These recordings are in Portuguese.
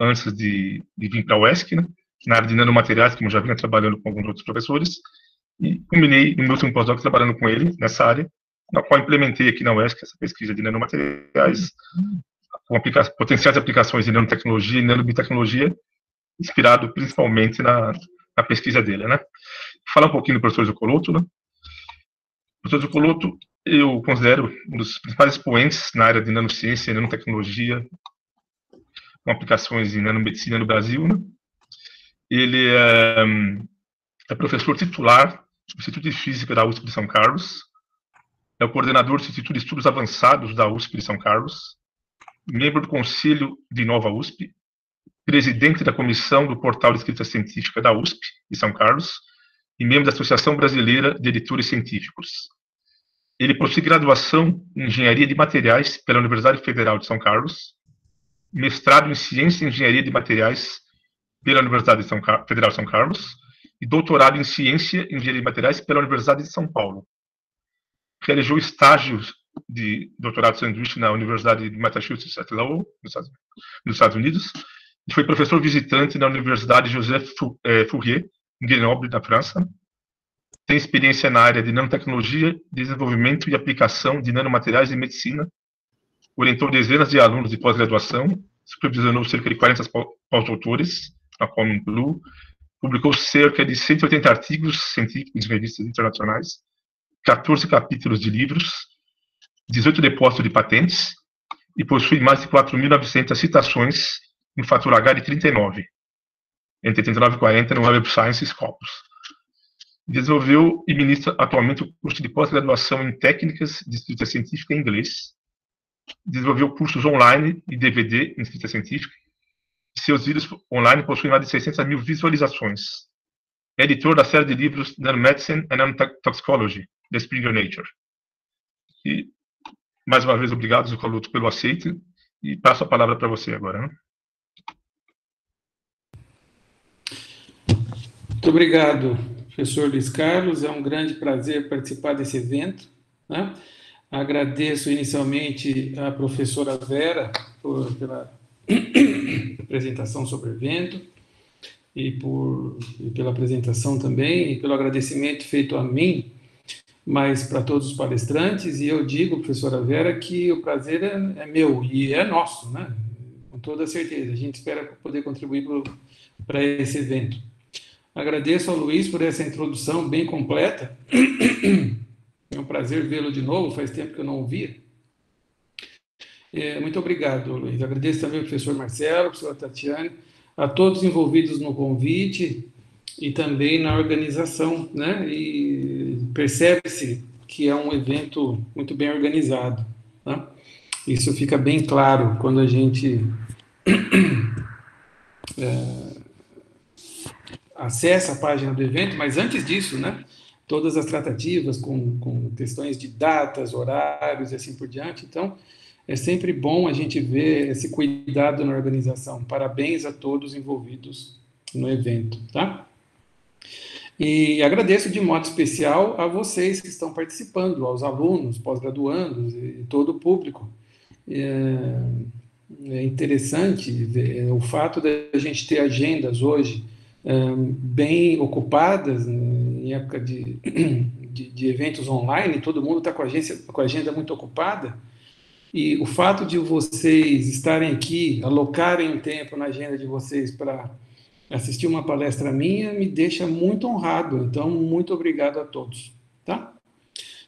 antes de, de vir para a UESC, né? na área de nanomateriais, como já vinha trabalhando com alguns outros professores, e combinei no meu último pós-doc trabalhando com ele nessa área, na qual implementei aqui na UESC essa pesquisa de nanomateriais, com aplica potenciais aplicações em nanotecnologia e nanobiotecnologia, inspirado principalmente na, na pesquisa dele, né? Falar um pouquinho do professor Zucoloto, né? O professor Zucoloto, eu considero um dos principais expoentes na área de nanociência e nanotecnologia, com aplicações em nanomedicina no Brasil, né? Ele é, é professor titular do Instituto de Física da USP de São Carlos, é o coordenador do Instituto de Estudos Avançados da USP de São Carlos, membro do Conselho de Nova USP, presidente da Comissão do Portal de Escrita Científica da USP de São Carlos e membro da Associação Brasileira de Editores Científicos. Ele possui graduação em Engenharia de Materiais pela Universidade Federal de São Carlos, mestrado em Ciência e Engenharia de Materiais pela Universidade de São Federal de São Carlos e doutorado em Ciência e Engenharia de Materiais pela Universidade de São Paulo realizou estágios de doutorado de sanduíche na Universidade de Massachusetts, at Lowell, nos Estados Unidos, e foi professor visitante na Universidade Joseph eh, Fourier, em Grenoble, na França. Tem experiência na área de nanotecnologia, desenvolvimento e aplicação de nanomateriais em medicina. Orientou dezenas de alunos de pós-graduação, supervisionou cerca de 40 pós-doutores, na Common Blue, publicou cerca de 180 artigos científicos em revistas internacionais, 14 capítulos de livros, 18 depósitos de patentes e possui mais de 4.900 citações em fator H de 39, entre 39 e 40 no Web of Science Scopus. Desenvolveu e ministra atualmente o curso de pós-graduação em técnicas de escrita científica em inglês. Desenvolveu cursos online e DVD em escrita científica. Seus vídeos online possuem mais de 600 mil visualizações. É editor da série de livros Nanomedicine and Nanotoxicology, The Springer Nature. E, mais uma vez, obrigado, Zucaluto, pelo aceito, e passo a palavra para você agora. Né? Muito obrigado, professor Luiz Carlos. É um grande prazer participar desse evento. Né? Agradeço inicialmente à professora Vera por, pela apresentação sobre o evento e, por, e pela apresentação também, e pelo agradecimento feito a mim mas para todos os palestrantes, e eu digo, professora Vera, que o prazer é, é, meu e é nosso, né? Com toda certeza. A gente espera poder contribuir para esse evento. Agradeço ao Luiz por essa introdução bem completa. É um prazer vê-lo de novo, faz tempo que eu não o via. É, muito obrigado, Luiz. Agradeço também ao professor Marcelo, ao professor Tatiane, a todos envolvidos no convite e também na organização, né? E percebe-se que é um evento muito bem organizado. Né? Isso fica bem claro quando a gente é, acessa a página do evento, mas antes disso, né? Todas as tratativas com, com questões de datas, horários e assim por diante. Então, é sempre bom a gente ver esse cuidado na organização. Parabéns a todos envolvidos no evento, tá? E agradeço de modo especial a vocês que estão participando, aos alunos, pós-graduandos e todo o público. É, é interessante ver o fato da gente ter agendas hoje é, bem ocupadas, né, época de, de, de eventos online, todo mundo está com, com a agenda muito ocupada, e o fato de vocês estarem aqui, alocarem um tempo na agenda de vocês para assistir uma palestra minha me deixa muito honrado. Então, muito obrigado a todos. Tá?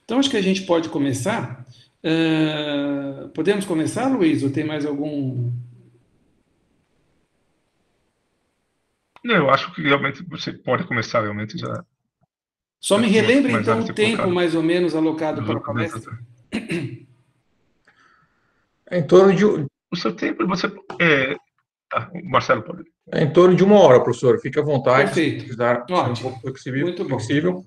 Então, acho que a gente pode começar. Uh, podemos começar, Luiz? Ou tem mais algum. Eu acho que realmente você pode começar, realmente já. Só me relembre, então, o tempo mais ou menos alocado para a palestra. É em torno de. O seu tempo, você. É... Tá, Marcelo pode. É em torno de uma hora, professor. Fique à vontade. Perfeito. Se quiser um pouco flexível. Muito flexível.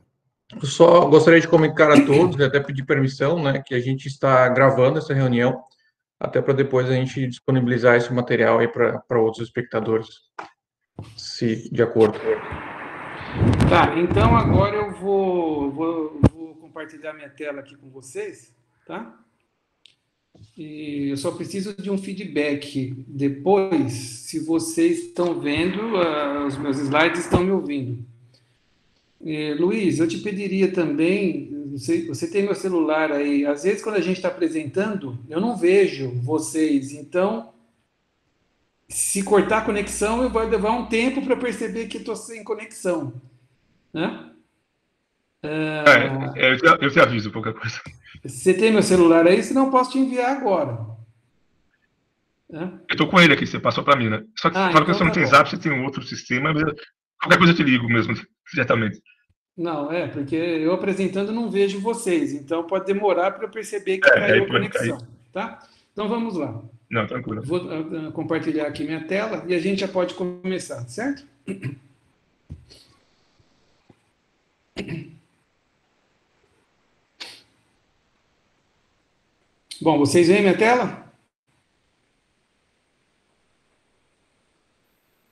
Eu só gostaria de comunicar a todos, e até pedir permissão, né, que a gente está gravando essa reunião, até para depois a gente disponibilizar esse material aí para outros espectadores, se de acordo. Tá, então agora eu vou, vou, vou compartilhar minha tela aqui com vocês, tá? E eu só preciso de um feedback depois, se vocês estão vendo, uh, os meus slides estão me ouvindo. Luiz, eu te pediria também, você tem meu celular aí, às vezes quando a gente está apresentando, eu não vejo vocês, então se cortar a conexão, eu vou levar um tempo para perceber que estou sem conexão. Né? É, é, eu, te, eu te aviso qualquer coisa. Você tem meu celular aí, senão eu posso te enviar agora. É? Eu estou com ele aqui, você passou para mim, né? Só que ah, fala então que você não tá tem bom. zap, você tem um outro sistema, mas qualquer coisa eu te ligo mesmo, diretamente. Não, é, porque eu apresentando não vejo vocês, então pode demorar para eu perceber que é, caiu a conexão, cair. tá? Então vamos lá. Não, tranquilo. Vou uh, compartilhar aqui minha tela e a gente já pode começar, certo? Bom, vocês veem minha tela?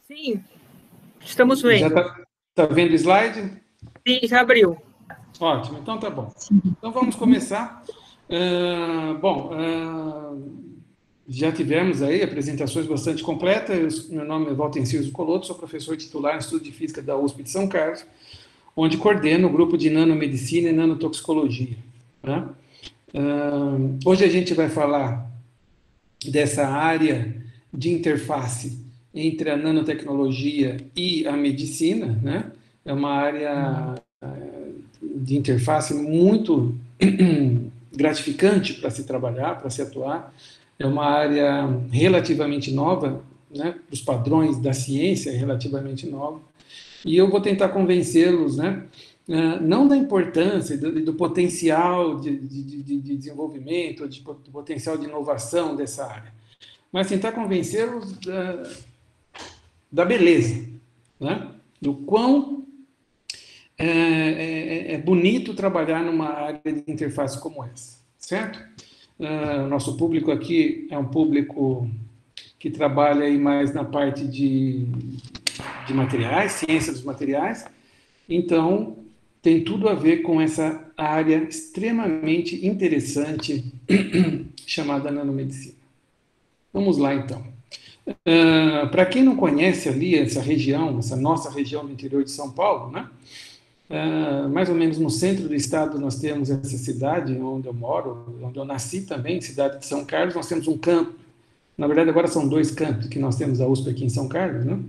Sim, estamos vendo. Já está tá vendo o slide? Sim, já abriu. Ótimo, então tá bom. Então vamos começar. Uh, bom, uh, já tivemos aí apresentações bastante completas. meu nome é Walter Enciso Coloto, sou professor titular em Estudo de Física da USP de São Carlos, onde coordeno o grupo de nanomedicina e nanotoxicologia. Né? Uh, hoje a gente vai falar dessa área de interface entre a nanotecnologia e a medicina, né? É uma área eh, de interface muito gratificante para se trabalhar, para se atuar. É uma área relativamente nova, né? Os padrões da ciência é relativamente nova. E eu vou tentar convencê-los, né? É, não da importância, do, do potencial de, de, de, desenvolvimento, de, do potencial de inovação dessa área, mas tentar convencê-los da, da, beleza, né? do quão é, é, é, bonito trabalhar numa área de interface como essa, certo? Uh, nosso público aqui é um público que trabalha aí mais na parte de, de materiais, ciência dos materiais, então tem tudo a ver com essa área extremamente interessante chamada nanomedicina. Vamos lá, então. Uh, Para quem não conhece ali essa região, essa nossa região do interior de São Paulo, né? Uh, mais ou menos no centro do estado nós temos essa cidade onde eu moro, onde eu nasci também, cidade de São Carlos, nós temos um campo, na verdade agora são dois campos que nós temos a USP aqui em São Carlos, né?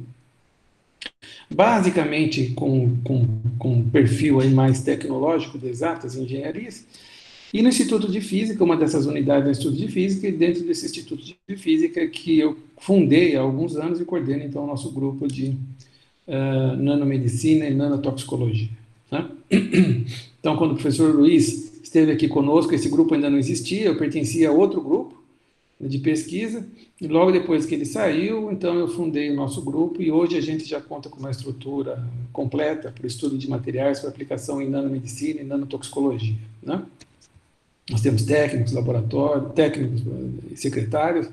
basicamente com, com, com um perfil aí mais tecnológico de exatas engenharias, e no Instituto de Física, uma dessas unidades do Instituto de Física, e dentro desse Instituto de Física que eu fundei há alguns anos e coordeno então o nosso grupo de uh, nanomedicina e nanotoxicologia. Né? Então, quando o professor Luiz esteve aqui conosco, esse grupo ainda não existia, eu pertencia a outro grupo de pesquisa, e logo depois que ele saiu, então eu fundei o nosso grupo e hoje a gente já conta com uma estrutura completa para o estudo de materiais para aplicação em nanomedicina e nanotoxicologia. Né? Nós temos técnicos, laboratórios, técnicos, eh, secretários.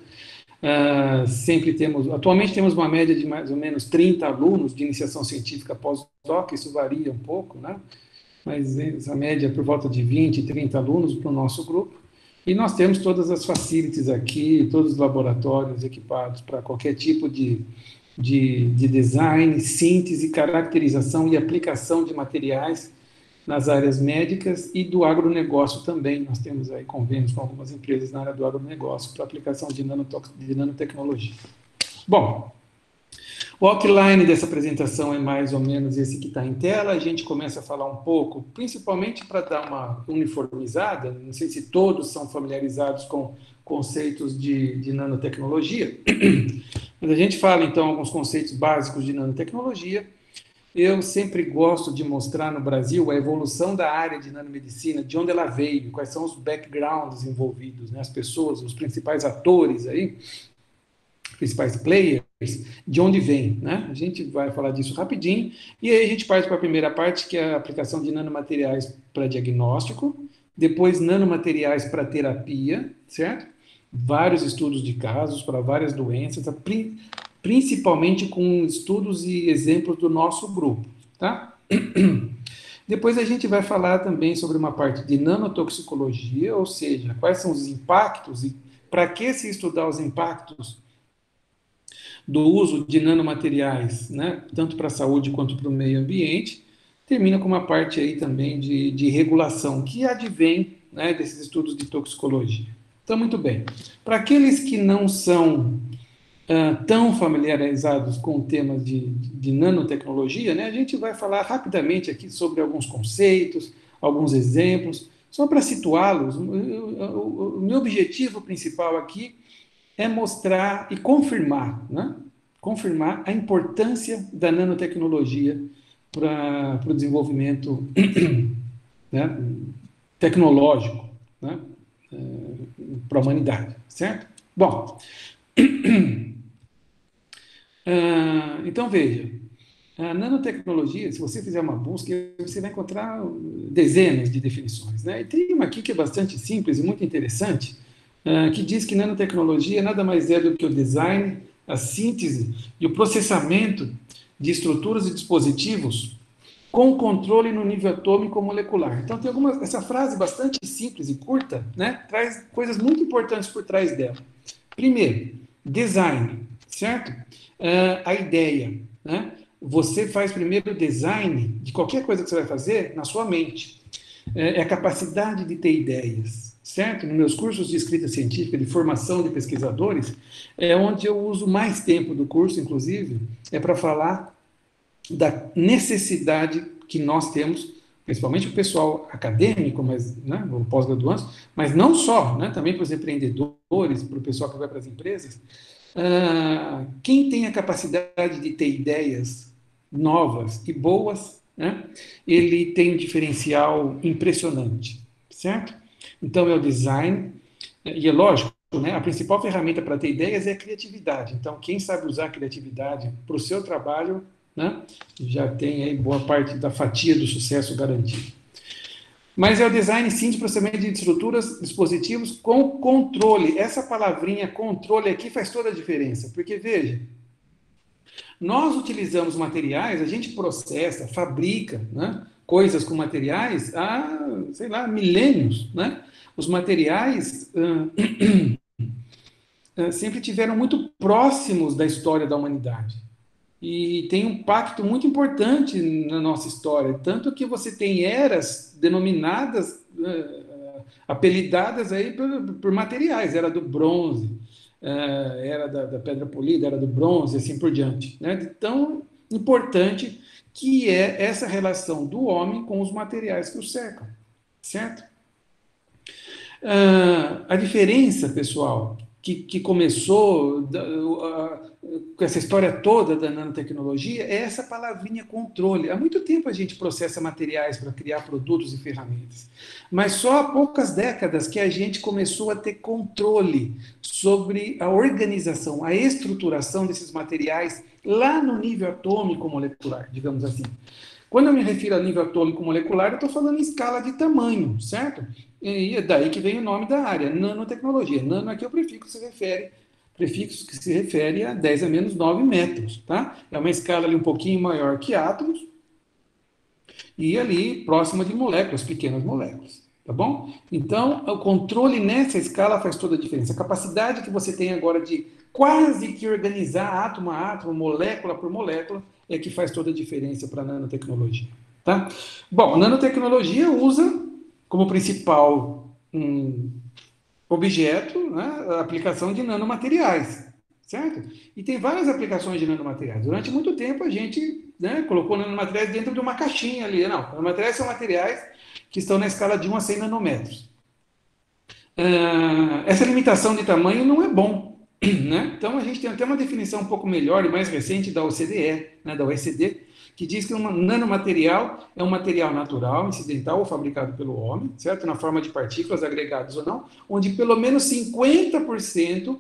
Uh, sempre temos, atualmente temos uma média de mais ou menos 30 alunos de iniciação científica pós-doc, isso varia um pouco, né? mas essa média é por volta de 20, 30 alunos para o nosso grupo. E nós temos todas as facilities aqui, todos os laboratórios equipados para qualquer tipo de, de, de design, síntese, caracterização e aplicação de materiais nas áreas médicas e do agronegócio também. Nós temos aí convênios com algumas empresas na área do agronegócio para aplicação de, de nanotecnologia. Bom, o outline dessa apresentação é mais ou menos esse que está em tela. A gente começa a falar um pouco, principalmente para dar uma uniformizada, não sei se todos são familiarizados com conceitos de, de nanotecnologia, mas a gente fala então alguns conceitos básicos de nanotecnologia. Eu sempre gosto de mostrar no Brasil a evolução da área de nanomedicina, de onde ela veio, quais são os backgrounds envolvidos, né, as pessoas, os principais atores aí, principais players, de onde vem, né? A gente vai falar disso rapidinho, e aí a gente parte para a primeira parte, que é a aplicação de nanomateriais para diagnóstico, depois nanomateriais para terapia, certo? Vários estudos de casos para várias doenças, principalmente com estudos e exemplos do nosso grupo, tá? Depois a gente vai falar também sobre uma parte de nanotoxicologia, ou seja, quais são os impactos e para que se estudar os impactos do uso de nanomateriais, né, tanto para a saúde quanto para o meio ambiente, termina com uma parte aí também de, de regulação, que advém né, desses estudos de toxicologia. Então, muito bem. Para aqueles que não são uh, tão familiarizados com temas de, de nanotecnologia, né, a gente vai falar rapidamente aqui sobre alguns conceitos, alguns exemplos, só para situá-los. O, o, o, meu objetivo principal aqui é mostrar e confirmar, né, confirmar a importância da nanotecnologia para o desenvolvimento né, tecnológico né, eh, para a humanidade, certo? Bom, ah, então veja, a nanotecnologia, se você fizer uma busca, você vai encontrar dezenas de definições. Né? E tem uma aqui que é bastante simples e muito interessante, uh, que diz que nanotecnologia nada mais é do que o design, a síntese e o processamento de estruturas e dispositivos com controle no nível atômico molecular. Então tem algumas essa frase bastante simples e curta, né, traz coisas muito importantes por trás dela. Primeiro, design, certo? Uh, a ideia, né? Você faz primeiro o design de qualquer coisa que você vai fazer na sua mente. É, é a capacidade de ter ideias, certo? Nos meus cursos de escrita científica, de formação de pesquisadores, é onde eu uso mais tempo do curso, inclusive, é para falar da necessidade que nós temos, principalmente o pessoal acadêmico, mas né, pós-graduandos, mas não só, né, também para os empreendedores, para o pessoal que vai para as empresas. Uh, quem tem a capacidade de ter ideias novas e boas, né, ele tem um diferencial impressionante, certo? Então é o design, e é lógico, né, a principal ferramenta para ter ideias é a criatividade. Então, quem sabe usar a criatividade para o seu trabalho né, já tem aí boa parte da fatia do sucesso garantido. Mas é o design sim de processamento de estruturas, dispositivos com controle. Essa palavrinha controle aqui faz toda a diferença, porque veja, nós utilizamos materiais, a gente processa, fabrica né, coisas com materiais há, sei lá, milênios. Né? Os materiais sempre tiveram muito próximos da história da humanidade e tem um pacto muito importante na nossa história, tanto que você tem eras denominadas, uh, apelidadas aí por, por, materiais, era do bronze, uh, era da, da, pedra polida, era do bronze, assim por diante. Né? Tão importante que é essa relação do homem com os materiais que o cercam, certo? Uh, a diferença, pessoal, que, que começou com essa história toda da nanotecnologia é essa palavrinha controle. Há muito tempo a gente processa materiais para criar produtos e ferramentas, mas só há poucas décadas que a gente começou a ter controle sobre a organização, a estruturação desses materiais lá no nível atômico molecular, digamos assim. Quando eu me refiro a nível atômico molecular, eu estou falando em escala de tamanho, certo? E é daí que vem o nome da área, nanotecnologia. Nano aqui é o prefixo se refere, prefixo que se refere a 10 a menos 9 metros, tá? É uma escala ali um pouquinho maior que átomos e ali próxima de moléculas, pequenas moléculas, tá bom? Então, o controle nessa escala faz toda a diferença. A capacidade que você tem agora de quase que organizar átomo a átomo, molécula por molécula, é que faz toda a diferença para a nanotecnologia. Tá? Bom, nanotecnologia usa como principal um, objeto né, aplicação de nanomateriais, certo? E tem várias aplicações de nanomateriais. Durante muito tempo a gente né, colocou nanomateriais dentro de uma caixinha ali. Não, nanomateriais são materiais que estão na escala de 1 a 100 nanômetros. Uh, essa limitação de tamanho não é bom, Né? Então, a gente tem até uma definição um pouco melhor e mais recente da OCDE, né, da OECD, que diz que um nanomaterial é um material natural, incidental ou fabricado pelo homem, certo? Na forma de partículas agregadas ou não, onde pelo menos 50% uh,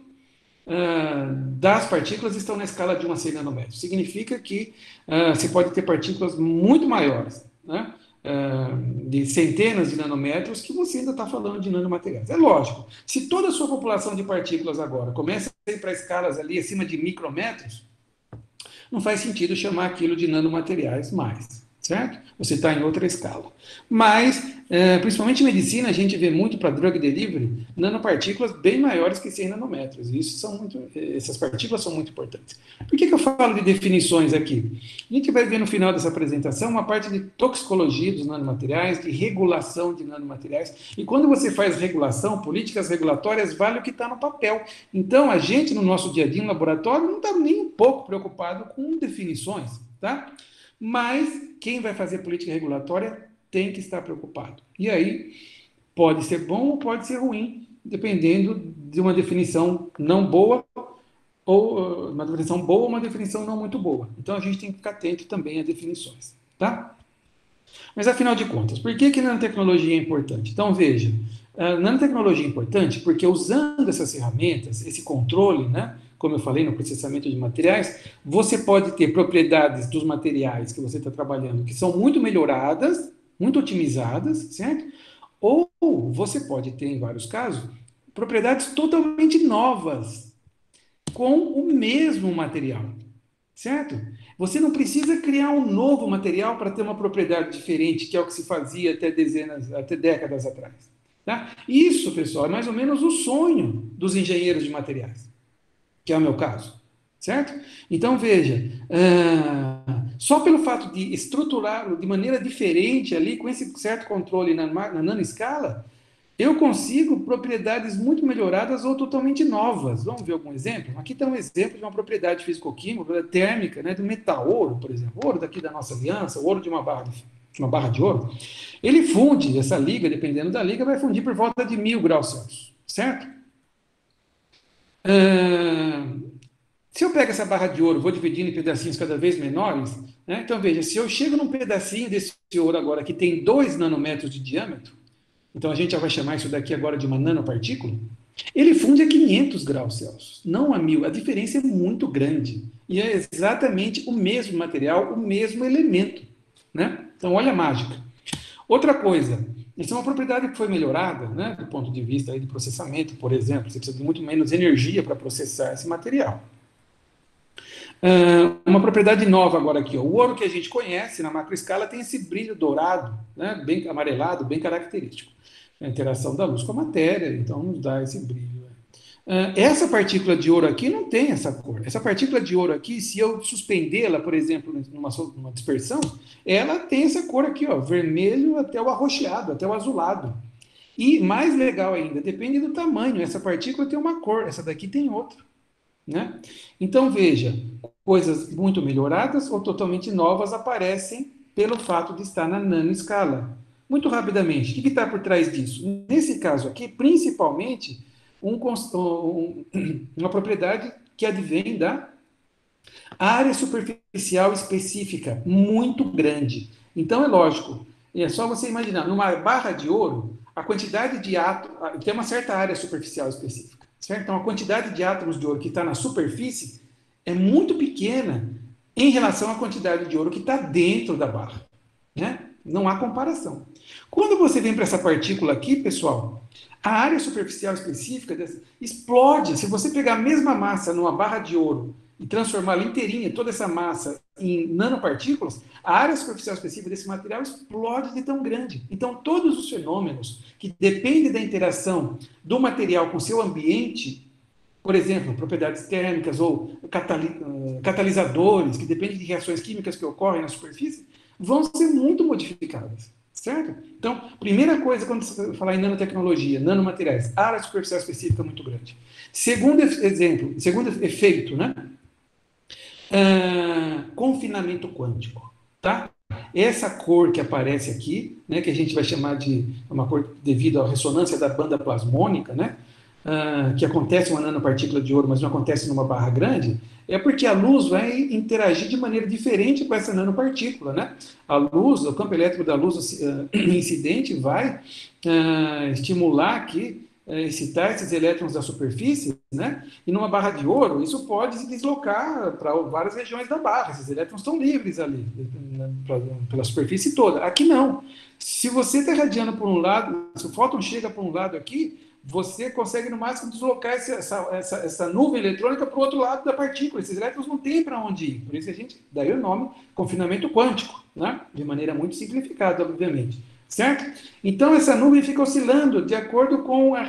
ah, das partículas estão na escala de 1 a 100 nanômetros. Significa que uh, você pode ter partículas muito maiores, né? de centenas de nanômetros, que você ainda está falando de nanomateriais. É lógico, se toda a sua população de partículas agora começa a ir para escalas ali acima de micrometros, não faz sentido chamar aquilo de nanomateriais mais, certo? Você está em outra escala. Mas é, principalmente em medicina, a gente vê muito para drug delivery nanopartículas bem maiores que 100 nanômetros. E isso são muito, essas partículas são muito importantes. Por que, que eu falo de definições aqui? A gente vai ver no final dessa apresentação uma parte de toxicologia dos nanomateriais, de regulação de nanomateriais. E quando você faz regulação, políticas regulatórias, vale o que está no papel. Então, a gente, no nosso dia a dia, no laboratório, não está nem um pouco preocupado com definições, tá? Mas quem vai fazer política regulatória tem que estar preocupado. E aí, pode ser bom ou pode ser ruim, dependendo de uma definição não boa ou uh, uma definição boa ou uma definição não muito boa. Então a gente tem que ficar atento também a definições, tá? Mas afinal de contas, por que que nanotecnologia é importante? Então veja, a nanotecnologia é importante porque usando essas ferramentas, esse controle, né, como eu falei no processamento de materiais, você pode ter propriedades dos materiais que você está trabalhando que são muito melhoradas muito otimizadas, certo? Ou você pode ter, em vários casos, propriedades totalmente novas, com o mesmo material, certo? Você não precisa criar um novo material para ter uma propriedade diferente, que é o que se fazia até dezenas, até décadas atrás. Tá? Isso, pessoal, é mais ou menos o sonho dos engenheiros de materiais, que é o meu caso, certo? Então, veja, uh, só pelo fato de estruturá-lo de maneira diferente ali, com esse certo controle na, na nanoescala, eu consigo propriedades muito melhoradas ou totalmente novas. Vamos ver algum exemplo? Aqui está um exemplo de uma propriedade físico-química, térmica, né, do metal ouro, por exemplo. Ouro daqui da nossa aliança, ouro de uma barra de, uma barra de ouro. Ele funde, essa liga, dependendo da liga, vai fundir por volta de mil graus Celsius, certo? Uh, se eu pego essa barra de ouro, vou dividindo em pedacinhos cada vez menores, né? então veja, se eu chego num pedacinho desse ouro agora que tem 2 nanômetros de diâmetro, então a gente já vai chamar isso daqui agora de uma nanopartícula, ele funde a 500 graus Celsius, não a 1000. A diferença é muito grande. E é exatamente o mesmo material, o mesmo elemento. Né? Então, olha a mágica. Outra coisa, isso é uma propriedade que foi melhorada, né, do ponto de vista aí de processamento, por exemplo. Você precisa de muito menos energia para processar esse material. Uh, uma propriedade nova agora aqui, ó. o ouro que a gente conhece na macroescala tem esse brilho dourado, né, bem amarelado, bem característico. A interação da luz com a matéria, então nos dá esse brilho. Uh, essa partícula de ouro aqui não tem essa cor. Essa partícula de ouro aqui, se eu suspendê-la, por exemplo, numa, numa dispersão, ela tem essa cor aqui, ó, vermelho até o arroxeado, até o azulado. E mais legal ainda, depende do tamanho. Essa partícula tem uma cor, essa daqui tem outra. Né? Então, veja, coisas muito melhoradas ou totalmente novas aparecem pelo fato de estar na nanoescala. Muito rapidamente, o que está por trás disso? Nesse caso aqui, principalmente, um, um, uma propriedade que advém da área superficial específica, muito grande. Então, é lógico, é só você imaginar, numa barra de ouro, a quantidade de átomos, tem uma certa área superficial específica. Certo? Então, a quantidade de átomos de ouro que está na superfície é muito pequena em relação à quantidade de ouro que está dentro da barra. Né? Não há comparação. Quando você vem para essa partícula aqui, pessoal, a área superficial específica dessa, explode. Se você pegar a mesma massa numa barra de ouro e transformá-la inteirinha, toda essa massa, em nanopartículas, a área superficial específica desse material explode de tão grande. Então, todos os fenômenos que dependem da interação do material com seu ambiente, por exemplo, propriedades térmicas ou eh, catalisadores, que dependem de reações químicas que ocorrem na superfície, vão ser muito modificadas. Certo? Então, primeira coisa quando você falar em nanotecnologia, nanomateriais, área superficial específica muito grande. Segundo exemplo, segundo efeito, né? Uh, confinamento quântico, tá? Essa cor que aparece aqui, né, que a gente vai chamar de uma cor devido à ressonância da banda plasmônica, né, uh, que acontece uma nanopartícula de ouro, mas não acontece numa barra grande, é porque a luz vai interagir de maneira diferente com essa nanopartícula, né? A luz, o campo elétrico da luz uh, incidente vai estimular aqui é, excitar esses elétrons da superfície, né? E numa barra de ouro, isso pode se deslocar para várias regiões da barra. Esses elétrons estão livres ali, né, pela superfície toda. Aqui não. Se você está radiando por um lado, se o fóton chega por um lado aqui, você consegue no máximo deslocar essa, essa, essa nuvem eletrônica para o outro lado da partícula. Esses elétrons não têm para onde ir. Por isso a gente daí o nome confinamento quântico, né? de maneira muito simplificada, obviamente. Certo? Então, essa nuvem fica oscilando de acordo com a,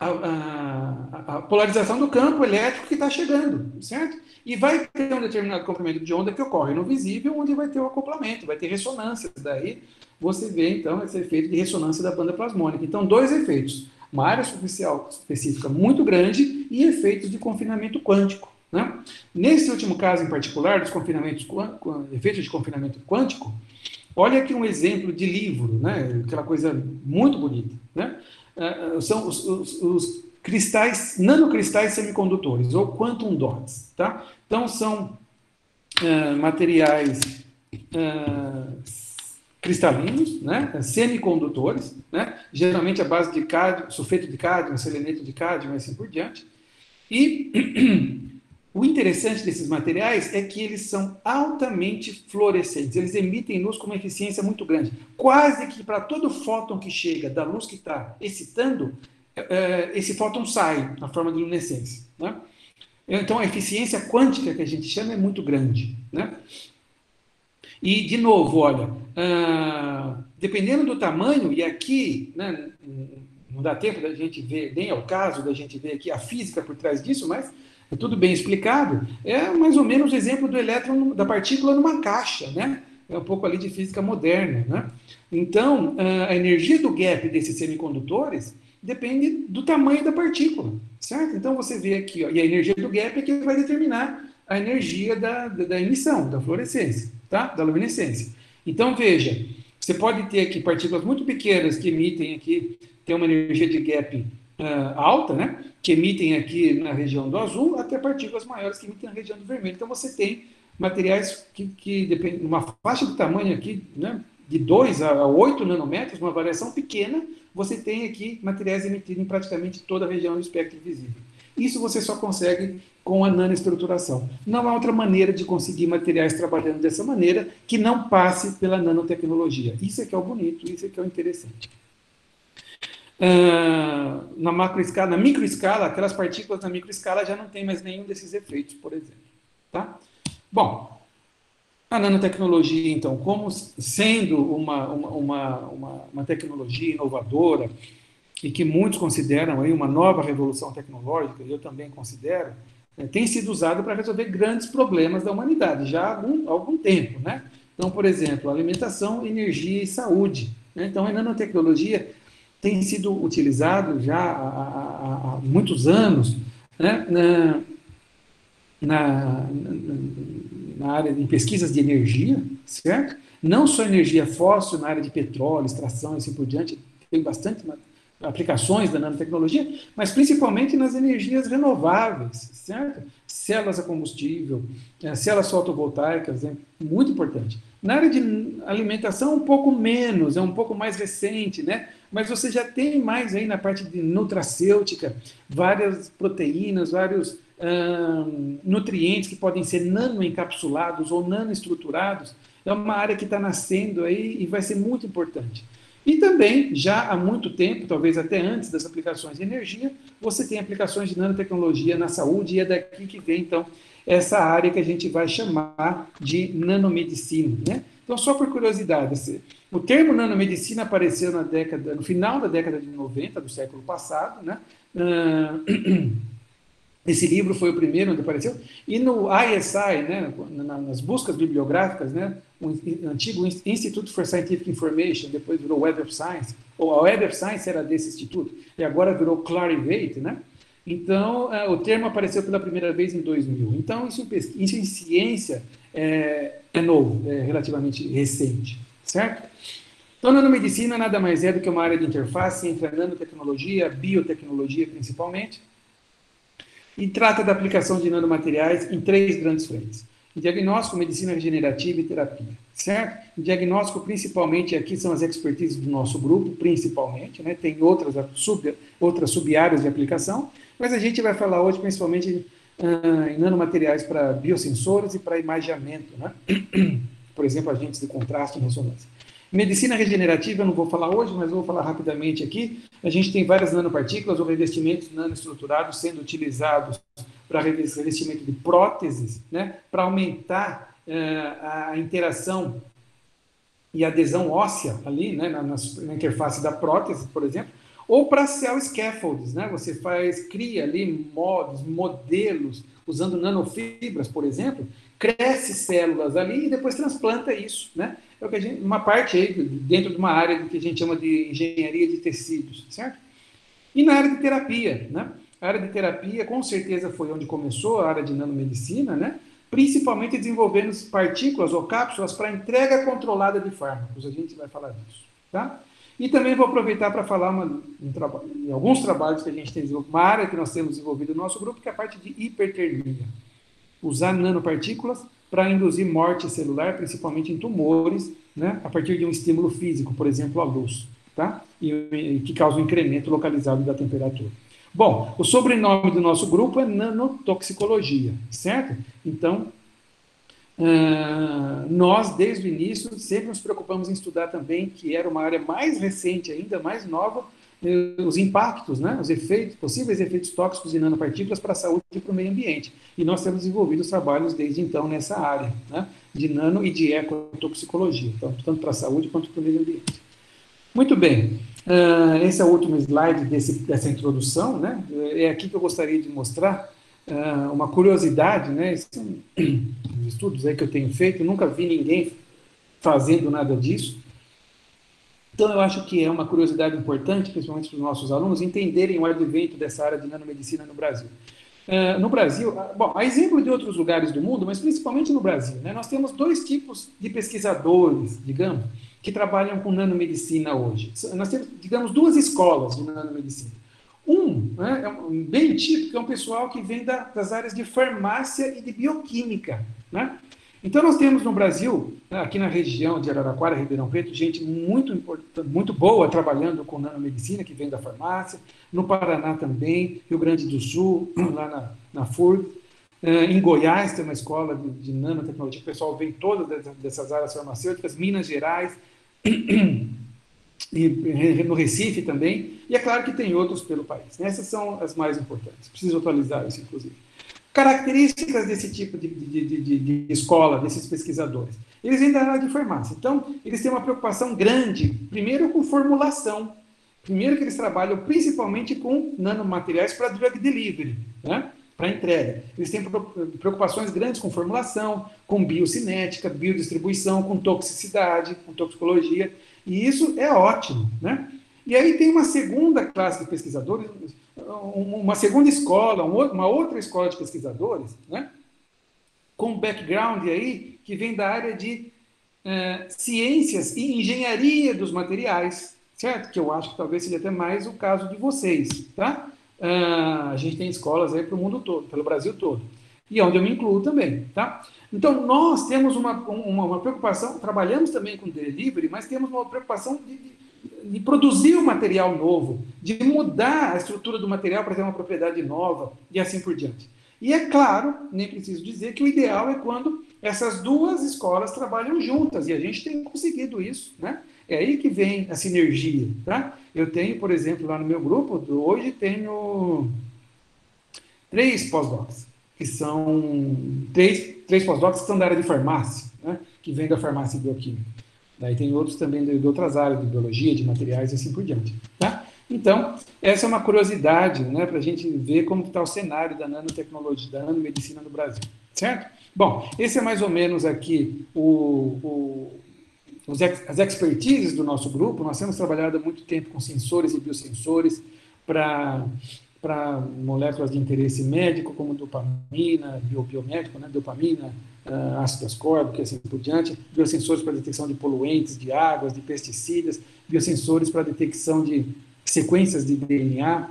a, a, a polarização do campo elétrico que está chegando, certo? E vai ter um determinado comprimento de onda que ocorre no visível, onde vai ter o acoplamento, vai ter ressonância. Daí você vê, então, esse efeito de ressonância da banda plasmônica. Então, dois efeitos. Uma área superficial específica muito grande e efeitos de confinamento quântico. Né? Nesse último caso em particular, dos confinamentos, efeitos de confinamento quântico, olha aqui um exemplo de livro, né? aquela coisa muito bonita. Né? Uh, são os, os, os, cristais, nanocristais semicondutores, ou quantum dots. Tá? Então, são uh, materiais uh, cristalinos, né? semicondutores, né? geralmente a base de cádmio, sulfeto de cádmio, seleneto de cádmio e assim por diante. E O interessante desses materiais é que eles são altamente fluorescentes, eles emitem luz com uma eficiência muito grande. Quase que para todo fóton que chega da luz que está excitando, é, esse fóton sai na forma de luminescência. Né? Então a eficiência quântica que a gente chama é muito grande. Né? E, de novo, olha, ah, dependendo do tamanho, e aqui né, não dá tempo da gente ver, nem é o caso da gente ver aqui a física por trás disso, mas é tudo bem explicado, é mais ou menos o exemplo do elétron, da partícula numa caixa, né? É um pouco ali de física moderna, né? Então, a energia do gap desses semicondutores depende do tamanho da partícula, certo? Então, você vê aqui, ó, e a energia do gap é que vai determinar a energia da, da, da emissão, da fluorescência, tá? Da luminescência. Então, veja, você pode ter aqui partículas muito pequenas que emitem aqui, tem uma energia de gap uh, alta, né? que emitem aqui na região do azul, até partículas maiores que emitem na região do vermelho. Então você tem materiais que, que dependem, uma faixa de tamanho aqui, né, de 2 a 8 nanômetros, uma variação pequena, você tem aqui materiais emitidos em praticamente toda a região do espectro visível. Isso você só consegue com a nanoestruturação. Não há outra maneira de conseguir materiais trabalhando dessa maneira que não passe pela nanotecnologia. Isso é que é o bonito, isso é que é o interessante. Uh, na macroescala, na microescala, aquelas partículas na microescala já não tem mais nenhum desses efeitos, por exemplo. Tá? Bom, a nanotecnologia, então, como sendo uma, uma, uma, uma, tecnologia inovadora e que muitos consideram aí uma nova revolução tecnológica, eu também considero, né, tem sido usada para resolver grandes problemas da humanidade já há algum, algum tempo. Né? Então, por exemplo, alimentação, energia e saúde. Né? Então, a nanotecnologia tem sido utilizado já há, há, muitos anos né, na, na, na, área de pesquisas de energia, certo? Não só energia fóssil na área de petróleo, extração e assim por diante, tem bastante aplicações da nanotecnologia, mas principalmente nas energias renováveis, certo? Células a combustível, eh, células fotovoltaicas, é muito importante. Na área de alimentação, um pouco menos, é um pouco mais recente, né? Mas você já tem mais aí na parte de nutracêutica, várias proteínas, vários hum, nutrientes que podem ser nanoencapsulados ou nanoestruturados. É uma área que está nascendo aí e vai ser muito importante. E também, já há muito tempo, talvez até antes das aplicações de energia, você tem aplicações de nanotecnologia na saúde e é daqui que vem, então, essa área que a gente vai chamar de nanomedicina. Né? Então, só por curiosidade, o termo nanomedicina apareceu na década, no final da década de 90 do século passado, né? Uh, esse livro foi o primeiro onde apareceu. E no ISI, né, nas buscas bibliográficas, né, o antigo Institute for Scientific Information, depois virou Web of Science, ou a Web of Science era desse instituto, e agora virou Clarivate, né? Então, uh, o termo apareceu pela primeira vez em 2000. Então, isso em, isso em ciência é, é novo, é relativamente recente, certo? Então, nanomedicina nada mais é do que uma área de interface entre a nanotecnologia, biotecnologia principalmente, e trata da aplicação de nanomateriais em três grandes frentes. Em diagnóstico, medicina regenerativa e terapia, certo? Em diagnóstico, principalmente, aqui são as expertises do nosso grupo, principalmente, né? Tem outras, sub, outras sub-áreas de aplicação, mas a gente vai falar hoje principalmente uh, em nanomateriais para biosensores e para imageamento, né? Por exemplo, agentes de contraste e ressonância. Medicina regenerativa, eu não vou falar hoje, mas vou falar rapidamente aqui. A gente tem várias nanopartículas ou revestimentos nanoestruturados sendo utilizados para revestimento de próteses, né, para aumentar uh, a interação e adesão óssea ali, né, na, na interface da prótese, por exemplo, ou para cell scaffolds, né? Você faz, cria ali modos, modelos, usando nanofibras, por exemplo, cresce células ali e depois transplanta isso, né? É o que a gente, uma parte aí dentro de uma área que a gente chama de engenharia de tecidos, certo? E na área de terapia, né? A área de terapia, com certeza, foi onde começou a área de nanomedicina, né? Principalmente desenvolvendo partículas ou cápsulas para entrega controlada de fármacos. A gente vai falar disso, tá? E também vou aproveitar para falar uma, um, alguns trabalhos que a gente tem desenvolvido, uma área que nós temos desenvolvido no nosso grupo, que é a parte de hipertermia. Usar nanopartículas para induzir morte celular, principalmente em tumores, né, a partir de um estímulo físico, por exemplo, a luz, tá? E, e que causa um incremento localizado da temperatura. Bom, o sobrenome do nosso grupo é nanotoxicologia, certo? Então, Uh, nós, desde o início, sempre nos preocupamos em estudar também, que era uma área mais recente ainda, mais nova, os impactos, né, os efeitos, possíveis efeitos tóxicos de nanopartículas para a saúde e para o meio ambiente. E nós temos desenvolvido os trabalhos desde então nessa área, né, de nano e de ecotoxicologia, então, tanto para a saúde quanto para o meio ambiente. Muito bem, uh, esse é o último slide desse, dessa introdução, né, é aqui que eu gostaria de mostrar uh, uma curiosidade, né? São estudos aí que eu tenho feito, nunca vi ninguém fazendo nada disso. Então, eu acho que é uma curiosidade importante, principalmente para os nossos alunos, entenderem o advento dessa área de nanomedicina no Brasil. Uh, no Brasil, ah, bom, a exemplo de outros lugares do mundo, mas principalmente no Brasil, né, nós temos dois tipos de pesquisadores, digamos, que trabalham com nanomedicina hoje. Nós temos, digamos, duas escolas de nanomedicina. Um, né, é um, bem típico, é um pessoal que vem da, das áreas de farmácia e de bioquímica. Né? Então, nós temos no Brasil, né, aqui na região de Araraquara, Ribeirão Preto, gente muito, muito boa trabalhando com nanomedicina, que vem da farmácia. No Paraná também, Rio Grande do Sul, lá na, na FURG. Uh, em Goiás tem uma escola de, de nanotecnologia, o pessoal vem todas dessas áreas farmacêuticas. Minas Gerais. e no Recife também, e é claro que tem outros pelo país. Né? Essas são as mais importantes, preciso atualizar isso, inclusive. Características desse tipo de, de, de, de escola, desses pesquisadores. Eles vêm da área de farmácia, então eles têm uma preocupação grande, primeiro com formulação, primeiro que eles trabalham principalmente com nanomateriais para drug delivery, né? para entrega. Eles têm preocupações grandes com formulação, com biocinética, biodistribuição, com toxicidade, com toxicologia. E isso é ótimo, né? E aí tem uma segunda classe de pesquisadores, uma segunda escola, uma outra escola de pesquisadores, né? Com background aí que vem da área de é, ciências e engenharia dos materiais, certo? Que eu acho que talvez seja até mais o caso de vocês, tá? Uh, a gente tem escolas aí para o mundo todo, pelo Brasil todo. E onde eu me incluo também, tá? Então, nós temos uma, uma, uma, preocupação, trabalhamos também com delivery, mas temos uma preocupação de, de, de produzir um material novo, de mudar a estrutura do material para ter uma propriedade nova e assim por diante. E é claro, nem preciso dizer, que o ideal é quando essas duas escolas trabalham juntas, e a gente tem conseguido isso, né? É aí que vem a sinergia, tá? Eu tenho, por exemplo, lá no meu grupo, hoje tenho três pós-docs que são três, três pós-docs que são da área de farmácia, né, que vem da farmácia bioquímica. Daí tem outros também de, de outras áreas, de biologia, de materiais e assim por diante. Tá? Então, essa é uma curiosidade né, para a gente ver como está o cenário da nanotecnologia, da nanomedicina no Brasil. Certo? Bom, esse é mais ou menos aqui o, o os, as expertises do nosso grupo. Nós temos trabalhado há muito tempo com sensores e biosensores para para moléculas de interesse médico, como dopamina, biobiomédico, né, dopamina, uh, ácido ascórbico e assim por diante, biosensores para detecção de poluentes, de águas, de pesticidas, biosensores para detecção de sequências de DNA,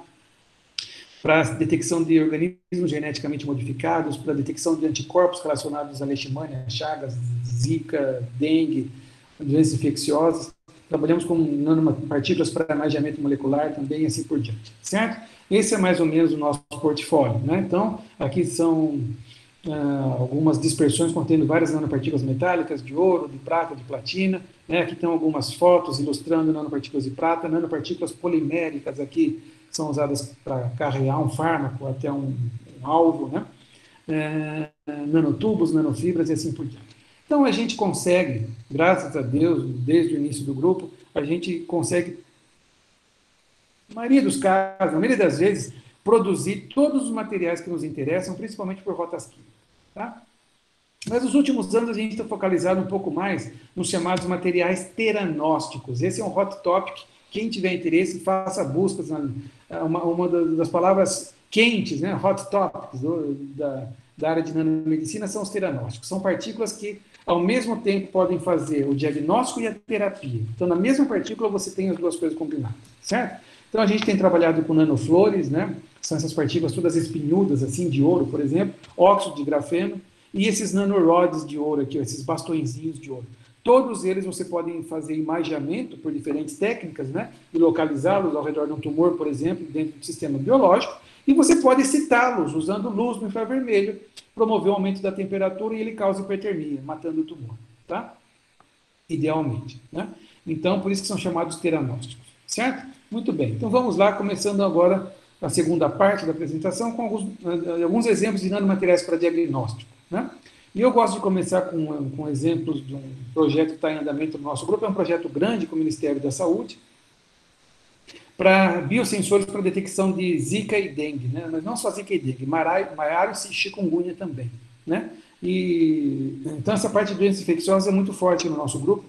para detecção de organismos geneticamente modificados, para detecção de anticorpos relacionados à leishmania, chagas, zika, dengue, doenças infecciosas. Trabalhamos com nanopartículas para imaginamento molecular também, assim por diante, certo? Esse é mais ou menos o nosso portfólio. Né? Então, aqui são ah, algumas dispersões contendo várias nanopartículas metálicas de ouro, de prata, de platina. Né? Aqui estão algumas fotos ilustrando nanopartículas de prata, nanopartículas poliméricas aqui são usadas para carregar um fármaco até um, um alvo, né? É, nanotubos, nanofibras e assim por diante. Então a gente consegue, graças a Deus, desde o início do grupo, a gente consegue, na maioria dos casos, na maioria das vezes, produzir todos os materiais que nos interessam, principalmente por rotas químicas. Tá? Mas nos últimos anos a gente está focalizado um pouco mais nos chamados materiais teranósticos. Esse é um hot topic. Quem tiver interesse, faça buscas. Na, uma, uma das palavras quentes, né, hot topics do, da, da área de nanomedicina são os teranósticos. São partículas que, ao mesmo tempo, podem fazer o diagnóstico e a terapia. Então, na mesma partícula, você tem as duas coisas combinadas, certo? Então, a gente tem trabalhado com nanoflores, né? São essas partículas todas espinhudas, assim, de ouro, por exemplo, óxido de grafeno, e esses nanorods de ouro aqui, esses bastõezinhos de ouro. Todos eles você pode fazer imageamento por diferentes técnicas, né? E localizá-los ao redor de um tumor, por exemplo, dentro do sistema biológico. E você pode excitá-los usando luz no infravermelho, promover o aumento da temperatura e ele causa hipertermia, matando o tumor, tá? Idealmente, né? Então, por isso que são chamados teranósticos, certo? Muito bem. Então, vamos lá, começando agora a segunda parte da apresentação com alguns, eh, alguns exemplos de nanomateriais para diagnóstico, né? E eu gosto de começar com, com exemplos de um projeto que está em andamento no nosso grupo. É um projeto grande com o Ministério da Saúde para biosensores para detecção de Zika e dengue, né? Mas não só Zika e dengue, maiaro e chikungunya também, né? E, então, essa parte de doenças infecciosas é muito forte no nosso grupo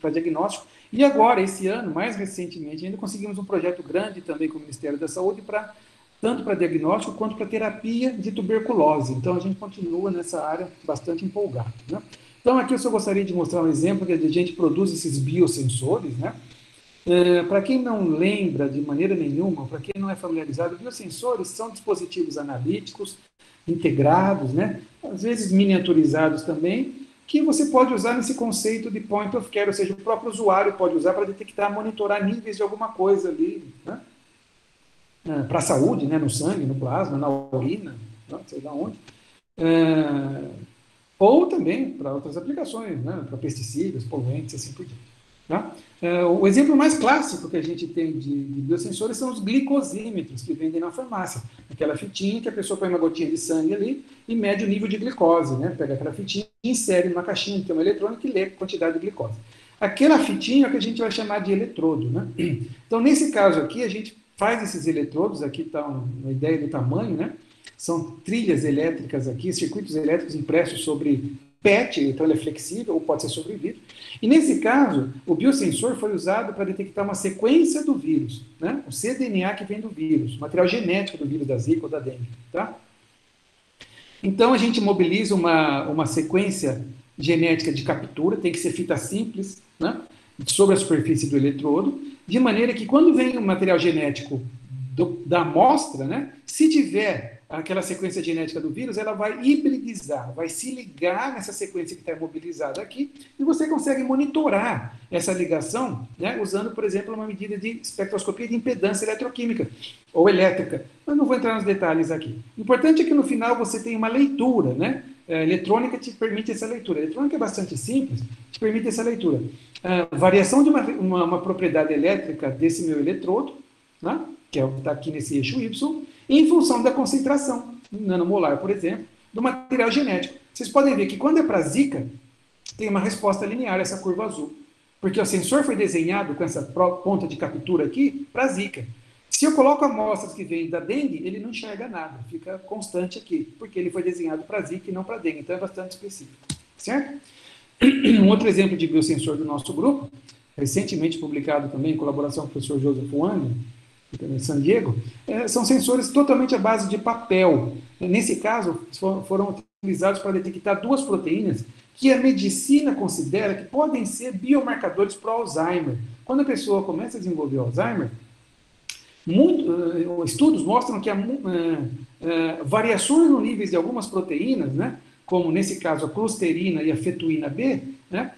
para diagnóstico. E agora, esse ano, mais recentemente, ainda conseguimos um projeto grande também com o Ministério da Saúde para tanto para diagnóstico quanto para terapia de tuberculose. Então, a gente continua nessa área bastante empolgado. Né? Então, aqui eu só gostaria de mostrar um exemplo que a gente produz esses biosensores. Né? É, para quem não lembra de maneira nenhuma, para quem não é familiarizado, biosensores são dispositivos analíticos integrados, né? às vezes miniaturizados também, que você pode usar nesse conceito de point of care, ou seja, o próprio usuário pode usar para detectar, monitorar níveis de alguma coisa ali. Né? é, para a saúde, né, no sangue, no plasma, na urina, não sei de onde, é, ou também para outras aplicações, né, para pesticidas, poluentes, assim por diante. Tá? É, o exemplo mais clássico que a gente tem de, de, biosensores são os glicosímetros que vendem na farmácia. Aquela fitinha que a pessoa põe uma gotinha de sangue ali e mede o nível de glicose. Né? Pega aquela fitinha e insere numa caixinha que tem um eletrônico e lê a quantidade de glicose. Aquela fitinha é o que a gente vai chamar de eletrodo. Né? Então, nesse caso aqui, a gente faz esses eletrodos, aqui está uma ideia do tamanho, né? São trilhas elétricas aqui, circuitos elétricos impressos sobre PET, então ele é flexível ou pode ser sobre vidro. E nesse caso, o biosensor foi usado para detectar uma sequência do vírus, né? O cDNA que vem do vírus, material genético do vírus da Zika ou da dengue, tá? Então a gente mobiliza uma, uma sequência genética de captura, tem que ser fita simples, né? Sobre a superfície do eletrodo, de maneira que quando vem o material genético do, da amostra, né, se tiver aquela sequência genética do vírus, ela vai hibridizar, vai se ligar nessa sequência que está imobilizada aqui, e você consegue monitorar essa ligação, né, usando, por exemplo, uma medida de espectroscopia de impedância eletroquímica ou elétrica. Mas não vou entrar nos detalhes aqui. O importante é que no final você tem uma leitura, né? A eletrônica te permite essa leitura. A eletrônica é bastante simples, te permite essa leitura variação de uma, uma, uma, propriedade elétrica desse meu eletrodo, né, que é o que está aqui nesse eixo Y, em função da concentração nanomolar, por exemplo, do material genético. Vocês podem ver que quando é para Zika, tem uma resposta linear essa curva azul. Porque o sensor foi desenhado com essa ponta de captura aqui para Zika. Se eu coloco amostras que vêm da dengue, ele não enxerga nada, fica constante aqui, porque ele foi desenhado para Zika e não para dengue, então é bastante específico. Certo? Um outro exemplo de biosensor do nosso grupo, recentemente publicado também em colaboração com o professor Joseph Wang, em San Diego, é, são sensores totalmente à base de papel. Nesse caso, foram utilizados para detectar duas proteínas que a medicina considera que podem ser biomarcadores para Alzheimer. Quando a pessoa começa a desenvolver Alzheimer, muito, uh, estudos mostram que há uh, variações no níveis de algumas proteínas, né, como nesse caso a clusterina e a fetuína B, né,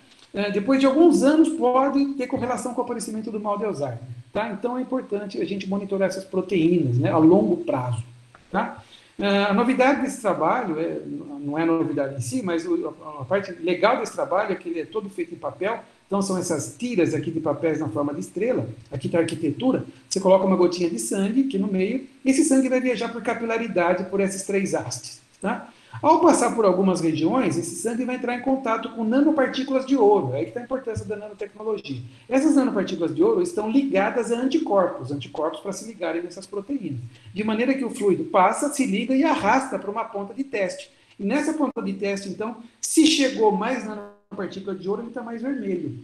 depois de alguns anos pode ter correlação com o aparecimento do mal de Alzheimer. Tá? Então é importante a gente monitorar essas proteínas né, a longo prazo. Tá? É, a novidade desse trabalho, é, não é novidade em si, mas a parte legal desse trabalho é que ele é todo feito em papel, então são essas tiras aqui de papéis na forma de estrela, aqui está a arquitetura, você coloca uma gotinha de sangue aqui no meio, e esse sangue vai viajar por capilaridade por esses três hastes. Tá? Ao passar por algumas regiões, esse sangue vai entrar em contato com nanopartículas de ouro. É aí que está a importância da nanotecnologia. Essas nanopartículas de ouro estão ligadas a anticorpos, anticorpos para se ligarem nessas proteínas. De maneira que o fluido passa, se liga e arrasta para uma ponta de teste. E nessa ponta de teste, então, se chegou mais nanopartícula de ouro, ele está mais vermelho.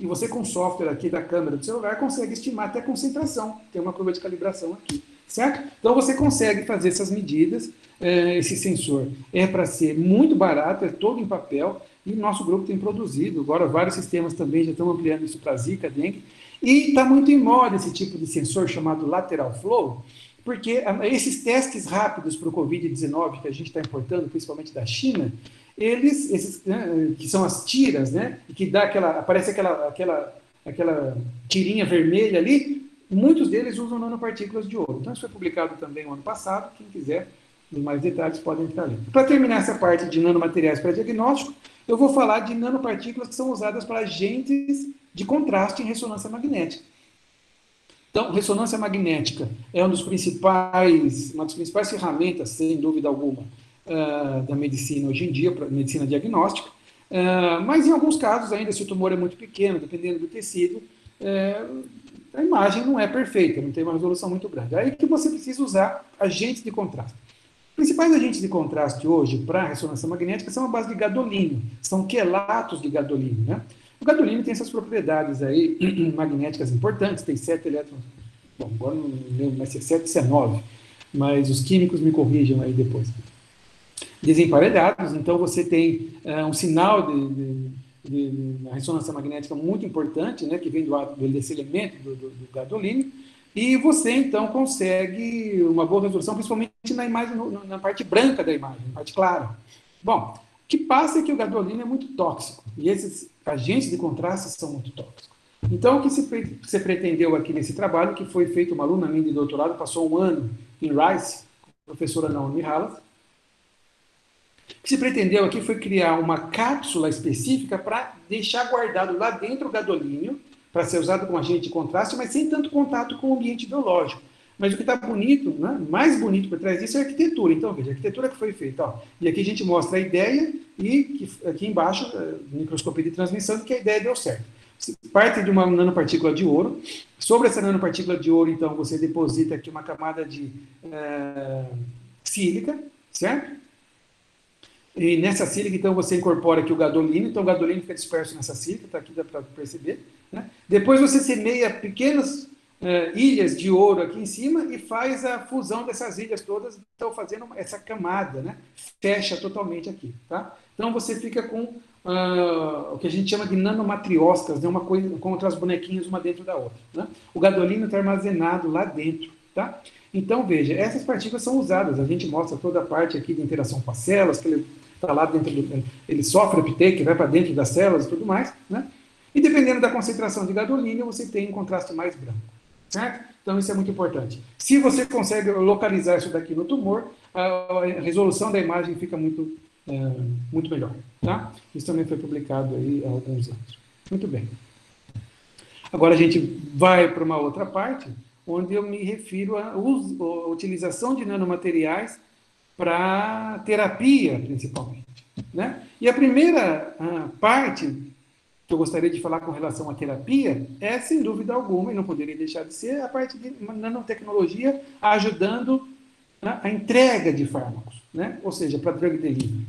E você, com o software aqui da câmera do celular, consegue estimar até a concentração. Tem uma curva de calibração aqui, certo? Então, você consegue fazer essas medidas. É, esse sensor é para ser muito barato, é todo em papel. E nosso grupo tem produzido. Agora, vários sistemas também já estão ampliando isso para Zika, dengue. E está muito em moda esse tipo de sensor chamado lateral flow, porque esses testes rápidos para o Covid-19 que a gente está importando, principalmente da China, eles, esses, né, que são as tiras, né, que dá aquela, aparece aquela, aquela, aquela tirinha vermelha ali, muitos deles usam nanopartículas de ouro. Então, isso foi publicado também no ano passado, quem quiser mais detalhes podem entrar ali. Para terminar essa parte de nanomateriais para diagnóstico, eu vou falar de nanopartículas que são usadas para agentes de contraste em ressonância magnética. Então, ressonância magnética é um dos principais, uma das principais ferramentas, sem dúvida alguma, uh, da medicina hoje em dia, para medicina diagnóstica, uh, mas em alguns casos, ainda se o tumor é muito pequeno, dependendo do tecido, uh, a imagem não é perfeita, não tem uma resolução muito grande. Aí que você precisa usar agentes de contraste. Principais agentes de contraste hoje para ressonância magnética são a base de gadolínio, são quelatos de gadolínio. Né? O gadolínio tem essas propriedades aí magnéticas importantes, tem sete elétrons, bom, agora não lembro mais se é sete, se é nove, mas os químicos me corrijam aí depois desemparelhados, então você tem uh, um sinal de, de, de, de, ressonância magnética muito importante, né, que vem do, desse elemento do, do, do gadolínio, e você então consegue uma boa resolução, principalmente na imagem, na parte branca da imagem, na parte clara. Bom, o que passa é que o gadolínio é muito tóxico, e esses agentes de contraste são muito tóxicos. Então, o que você pretendeu aqui nesse trabalho, que foi feito uma aluna minha de doutorado, passou um ano em Rice, professora Naomi Hallas, o que se pretendeu aqui foi criar uma cápsula específica para deixar guardado lá dentro o gadolínio, para ser usado como agente de contraste, mas sem tanto contato com o ambiente biológico. Mas o que está bonito, né, mais bonito por trás disso é a arquitetura. Então, veja, a arquitetura que foi feita. Ó, e aqui a gente mostra a ideia e que, aqui embaixo, é, microscopia de transmissão, que a ideia deu certo. Parte de uma nanopartícula de ouro. Sobre essa nanopartícula de ouro, então, você deposita aqui uma camada de é, sílica, certo? E nessa sílica, então, você incorpora aqui o gadolínio. Então, o gadolínio fica disperso nessa sílica, está aqui, dá para perceber. Né? Depois você semeia pequenas é, ilhas de ouro aqui em cima e faz a fusão dessas ilhas todas, então fazendo essa camada, né? Fecha totalmente aqui, tá? Então você fica com uh, o que a gente chama de nanomatrioscas, né? Uma coisa com outras bonequinhas uma dentro da outra, né? O gadolínio está armazenado lá dentro, tá? Então veja, essas partículas são usadas. A gente mostra toda a parte aqui de interação com as células, que ele está lá dentro, do, ele sofre uptake, vai para dentro das células e tudo mais, né? E dependendo da concentração de gadolínio, você tem um contraste mais branco, certo? Então isso é muito importante. Se você consegue localizar isso daqui no tumor, a resolução da imagem fica muito, é, muito melhor, tá? Isso também foi publicado aí há alguns anos. Muito bem. Agora a gente vai para uma outra parte, onde eu me refiro à utilização de nanomateriais para terapia, principalmente. Né? E a primeira ah, parte eu gostaria de falar com relação à terapia é, sem dúvida alguma, e não poderia deixar de ser, a parte de nanotecnologia ajudando né, a entrega de fármacos, né? ou seja, para drug delivery.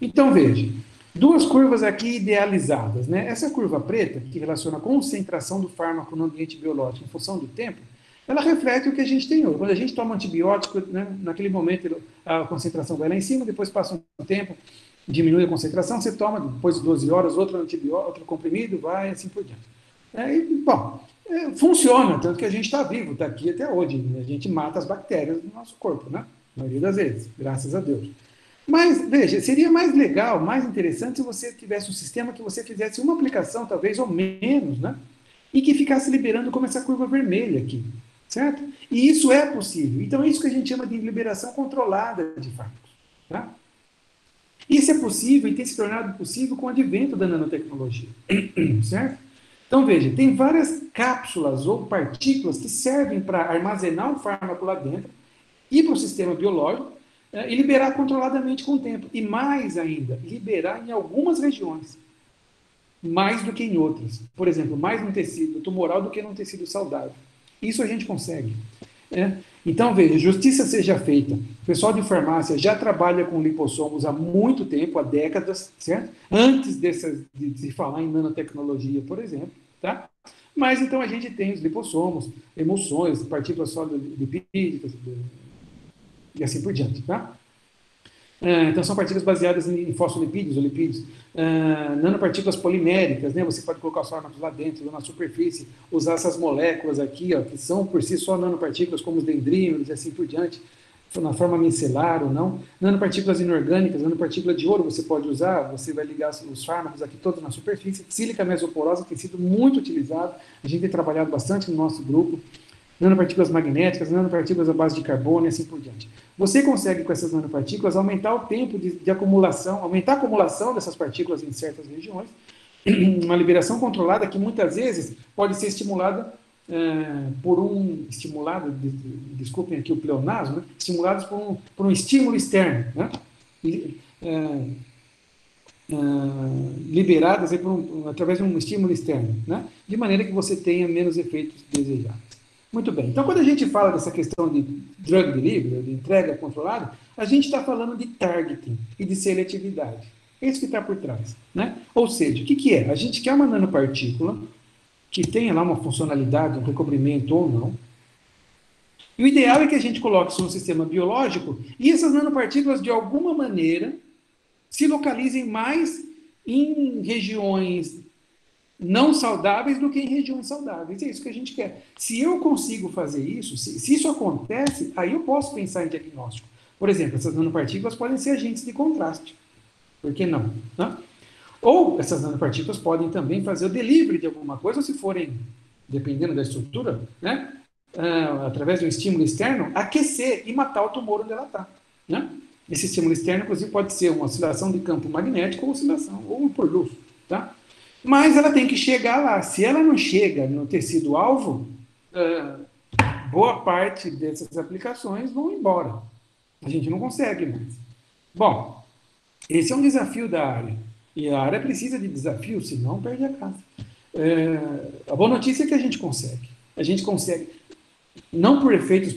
Então, veja, duas curvas aqui idealizadas. Né? Essa curva preta, que relaciona a concentração do fármaco no ambiente biológico em função do tempo, ela reflete o que a gente tem hoje. Quando a gente toma antibiótico, né, naquele momento a concentração vai lá em cima, depois passa um tempo, diminui a concentração, você toma depois de 12 horas outro antibiótico, outro comprimido, vai assim por diante. É, e, bom, é, funciona, tanto que a gente está vivo, está aqui até hoje. A gente mata as bactérias do nosso corpo, né? A maioria das vezes, graças a Deus. Mas, veja, seria mais legal, mais interessante se você tivesse um sistema que você fizesse uma aplicação, talvez, ou menos, né? E que ficasse liberando como essa curva vermelha aqui, certo? E isso é possível. Então, é isso que a gente chama de liberação controlada de fármacos, tá? Isso é possível e tem se tornado possível com o advento da nanotecnologia, certo? Então, veja, tem várias cápsulas ou partículas que servem para armazenar um fármaco lá dentro, ir para o sistema biológico, é, e liberar controladamente com o tempo. E mais ainda, liberar em algumas regiões, mais do que em outras. Por exemplo, mais no tecido tumoral do que no tecido saudável. Isso a gente consegue. Né? Então, veja, justiça seja feita. O pessoal de farmácia já trabalha com lipossomos há muito tempo, há décadas, certo? Antes dessas, de se falar em nanotecnologia, por exemplo, tá? Mas então a gente tem os lipossomos, emulsões, partículas sólidas lipídicas e assim por diante, tá? É, então são partículas baseadas em fosfolipídios ou lipídios, é, nanopartículas poliméricas, né? Você pode colocar os fármacos lá dentro, na superfície, usar essas moléculas aqui, ó, que são por si só nanopartículas, como os dendrímeros e assim por diante, na forma micelar ou não. Nanopartículas inorgânicas, nanopartícula de ouro você pode usar, você vai ligar os fármacos aqui todos na superfície. Sílica mesoporosa tem sido muito utilizado, a gente tem trabalhado bastante no nosso grupo nanopartículas magnéticas, nanopartículas à base de carbono e assim por diante. Você consegue, com essas nanopartículas, aumentar o tempo de, de acumulação, aumentar a acumulação dessas partículas em certas regiões, uma liberação controlada que muitas vezes pode ser estimulada é, por um estimulado, de, de, desculpem aqui o pleonasmo, né? estimulados por um, por um estímulo externo, né? E, é, é, liberadas um, através de um estímulo externo, né? de maneira que você tenha menos efeitos desejados. Muito bem. Então, quando a gente fala dessa questão de drug delivery, de entrega controlada, a gente está falando de targeting e de seletividade. É isso que está por trás. Né? Ou seja, o que, que é? A gente quer uma nanopartícula que tenha lá uma funcionalidade, um recobrimento ou não. E o ideal é que a gente coloque isso no sistema biológico e essas nanopartículas, de alguma maneira, se localizem mais em regiões não saudáveis do que em regiões saudáveis. É isso que a gente quer. Se eu consigo fazer isso, se, se, isso acontece, aí eu posso pensar em diagnóstico. Por exemplo, essas nanopartículas podem ser agentes de contraste. Por que não? Né? Ou essas nanopartículas podem também fazer o delivery de alguma coisa, se forem, dependendo da estrutura, né? Uh, através de um estímulo externo, aquecer e matar o tumor onde ela está. Né? Esse estímulo externo, inclusive, pode ser uma oscilação de campo magnético ou oscilação, ou por luz. Tá? Mas ela tem que chegar lá. Se ela não chega no tecido-alvo, uh, boa parte dessas aplicações vão embora. A gente não consegue mais. Bom, esse é um desafio da área. E a área precisa de desafio, senão perde a casa. É, a boa notícia é que a gente consegue. A gente consegue, não por efeitos,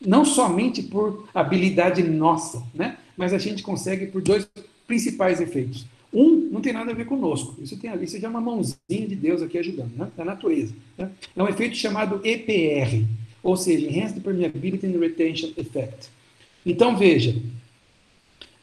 não somente por habilidade nossa, né? mas a gente consegue por dois principais efeitos. Um não tem nada a ver conosco. Isso tem ali, isso já é uma mãozinha de Deus aqui ajudando, né? da natureza. Né? É um efeito chamado EPR, ou seja, Enhanced Permeability and Retention Effect. Então, veja,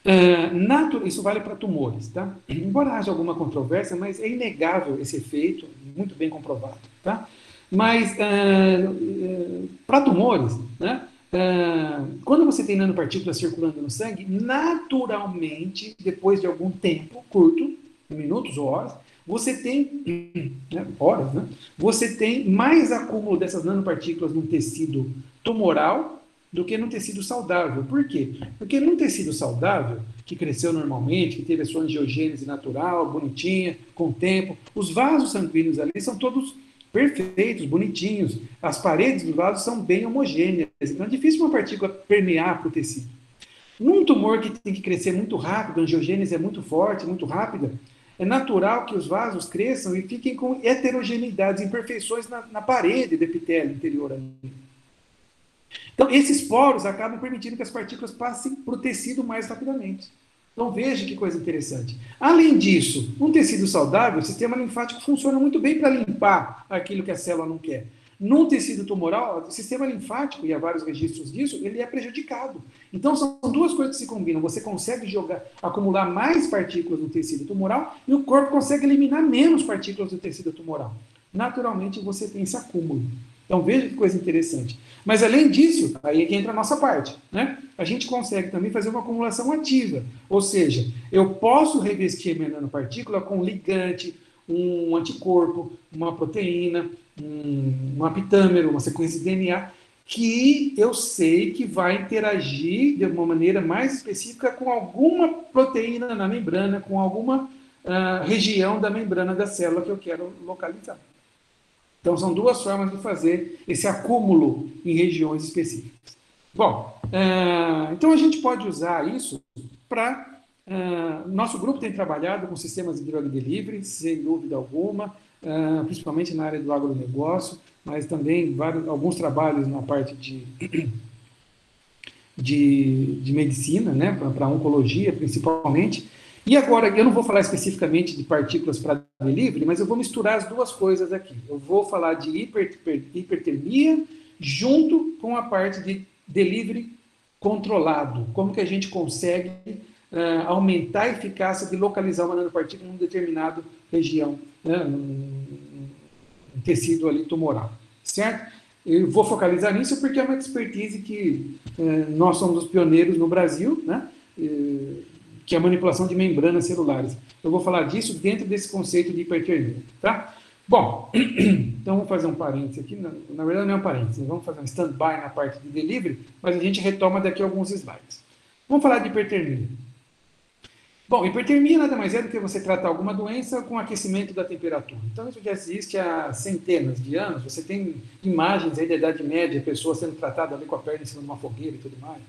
uh, isso vale para tumores, tá? Embora haja alguma controvérsia, mas é inegável esse efeito, muito bem comprovado, tá? Mas uh, uh, para tumores, né? Ah, quando você tem nanopartículas circulando no sangue, naturalmente, depois de algum tempo curto, minutos ou horas, você tem né, horas, né? Você tem mais acúmulo dessas nanopartículas no tecido tumoral do que no tecido saudável. Por quê? Porque num tecido saudável, que cresceu normalmente, que teve a sua angiogênese natural, bonitinha, com o tempo, os vasos sanguíneos ali são todos perfeitos, bonitinhos. As paredes do vaso são bem homogêneas. Então é difícil uma partícula permear para o tecido. Num tumor que tem que crescer muito rápido, a angiogênese é muito forte, muito rápida, é natural que os vasos cresçam e fiquem com heterogeneidades, imperfeições na, na parede do epitélio interior. Então, esses poros acabam permitindo que as partículas passem para o tecido mais rapidamente. Então veja que coisa interessante. Além disso, um tecido saudável, o sistema linfático funciona muito bem para limpar aquilo que a célula não quer. Num tecido tumoral, o sistema linfático, e há vários registros disso, ele é prejudicado. Então são duas coisas que se combinam. Você consegue jogar, acumular mais partículas no tecido tumoral e o corpo consegue eliminar menos partículas do tecido tumoral. Naturalmente você tem esse acúmulo. Então veja que coisa interessante. Mas além disso, aí é que entra a nossa parte, né? A gente consegue também fazer uma acumulação ativa. Ou seja, eu posso revestir a minha nanopartícula com ligante, um anticorpo, uma proteína, um, um apitâmero, uma sequência de DNA, que eu sei que vai interagir de uma maneira mais específica com alguma proteína na membrana, com alguma uh, região da membrana da célula que eu quero localizar. Então, são duas formas de fazer esse acúmulo em regiões específicas. Bom, uh, então a gente pode usar isso para. Uh, nosso grupo tem trabalhado com sistemas de drug delivery, sem dúvida alguma, uh, principalmente na área do agronegócio, mas também vários, alguns trabalhos na parte de, de, de medicina, né, para oncologia principalmente. E agora, eu não vou falar especificamente de partículas para delivery, mas eu vou misturar as duas coisas aqui. Eu vou falar de hiper, hipertermia junto com a parte de delivery controlado. Como que a gente consegue uh, aumentar a eficácia de localizar uma nanopartícula em uma determinada região, né, um, um tecido ali tumoral, certo? Eu vou focalizar nisso porque é uma expertise que uh, nós somos os pioneiros no Brasil, né? Uh, que é a manipulação de membranas celulares. Eu vou falar disso dentro desse conceito de hipertermia, tá? Bom, então vamos fazer um parênteses aqui. Na, na verdade, não é um parênteses, vamos fazer um stand-by na parte de delivery, mas a gente retoma daqui alguns slides. Vamos falar de hipertermia. Bom, hipertermia nada mais é do que você tratar alguma doença com aquecimento da temperatura. Então, isso já existe há centenas de anos. Você tem imagens aí da Idade Média, pessoas sendo tratadas ali com a perna em cima de uma fogueira e tudo mais.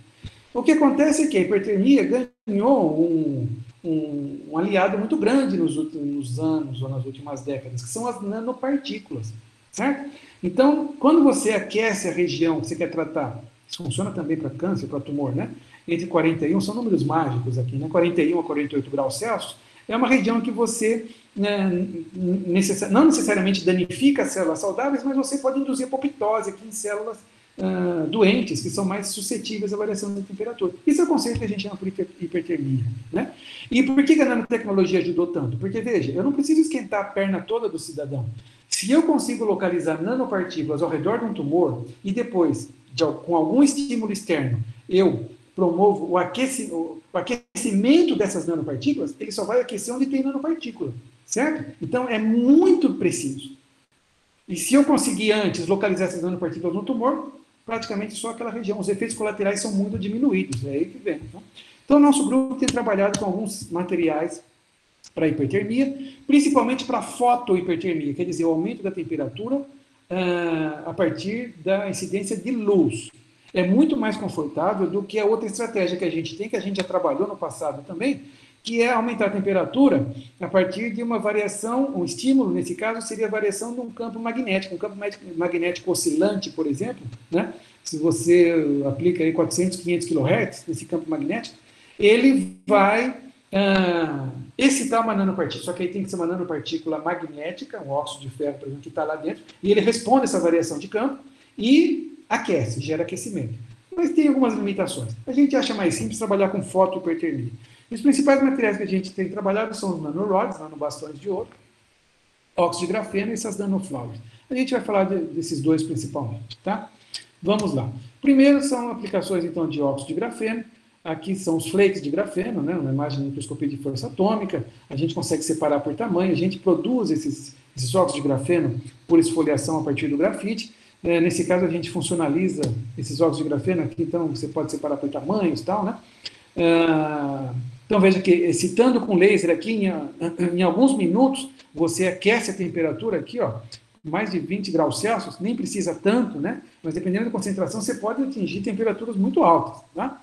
O que acontece é que a hipertermia ganhou um, um, um aliado muito grande nos últimos anos ou nas últimas décadas, que são as nanopartículas, certo? Então, quando você aquece a região que você quer tratar, isso funciona também para câncer, para tumor, né? Entre 41, são números mágicos aqui, né? 41 a 48 graus Celsius, é uma região que você né, necess... não necessariamente danifica as células saudáveis, mas você pode induzir apoptose aqui em células uh, doentes, que são mais suscetíveis à variação da temperatura. Isso é o conceito que a gente chama por hipertermia. Né? E por que a nanotecnologia ajudou tanto? Porque, veja, eu não preciso esquentar a perna toda do cidadão. Se eu consigo localizar nanopartículas ao redor de um tumor e depois, de, com algum estímulo externo, eu promovo o, aqueci, o, aquecimento dessas nanopartículas, ele só vai aquecer onde tem nanopartícula, certo? Então é muito preciso. E se eu conseguir antes localizar essas nanopartículas no tumor, praticamente só aquela região. Os efeitos colaterais são muito diminuídos, é aí que vem. Tá? Então, nosso grupo tem trabalhado com alguns materiais para hipertermia, principalmente para fotohipertermia, quer dizer, o aumento da temperatura uh, a partir da incidência de luz. É muito mais confortável do que a outra estratégia que a gente tem, que a gente já trabalhou no passado também, que é aumentar a temperatura a partir de uma variação, um estímulo, nesse caso, seria a variação de um campo magnético, um campo magnético oscilante, por exemplo, né? se você aplica aí 400, 500 kHz nesse campo magnético, ele vai ah, excitar uma nanopartícula, só que aí tem que ser uma nanopartícula magnética, um óxido de ferro, por exemplo, que está lá dentro, e ele responde essa variação de campo e aquece, gera aquecimento. Mas tem algumas limitações. A gente acha mais simples trabalhar com fotohipertermia. Os principais materiais que a gente tem trabalhado são os nanorods, nanobastões de ouro, óxido de grafeno e essas nanoflowers. A gente vai falar de, desses dois principalmente, tá? Vamos lá. Primeiro são aplicações, então, de óxido de grafeno. Aqui são os flakes de grafeno, né? uma imagem de microscopia de força atômica. A gente consegue separar por tamanho. A gente produz esses, esses óxidos de grafeno por esfoliação a partir do grafite. É, nesse caso, a gente funcionaliza esses óxidos de grafeno aqui, então você pode separar por tamanhos e tal, né? É, então veja que excitando com laser aqui, em, em alguns minutos, você aquece a temperatura aqui, ó, mais de 20 graus Celsius, nem precisa tanto, né? Mas dependendo da concentração, você pode atingir temperaturas muito altas, tá?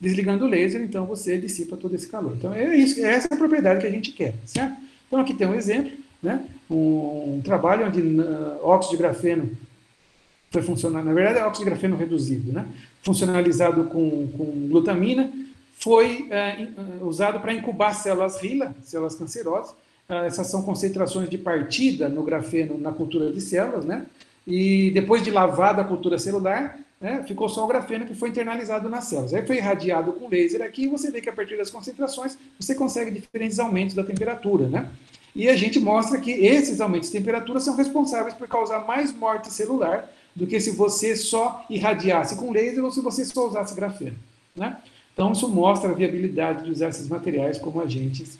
Desligando o laser, então você dissipa todo esse calor. Então é isso, é essa a propriedade que a gente quer, certo? Então aqui tem um exemplo, né? Um, um trabalho onde uh, óxido de grafeno foi funcionar, na verdade é óxido de grafeno reduzido, né? Funcionalizado com, com glutamina, foi é, usado para incubar células RILA, células cancerosas. É, essas são concentrações de partida no grafeno na cultura de células, né? E depois de lavada a cultura celular, né, ficou só o grafeno que foi internalizado nas células. Aí foi irradiado com laser aqui e você vê que a partir das concentrações você consegue diferentes aumentos da temperatura, né? E a gente mostra que esses aumentos de temperatura são responsáveis por causar mais morte celular do que se você só irradiasse com laser ou se você só usasse grafeno, né? Então, isso mostra a viabilidade de usar esses materiais como agentes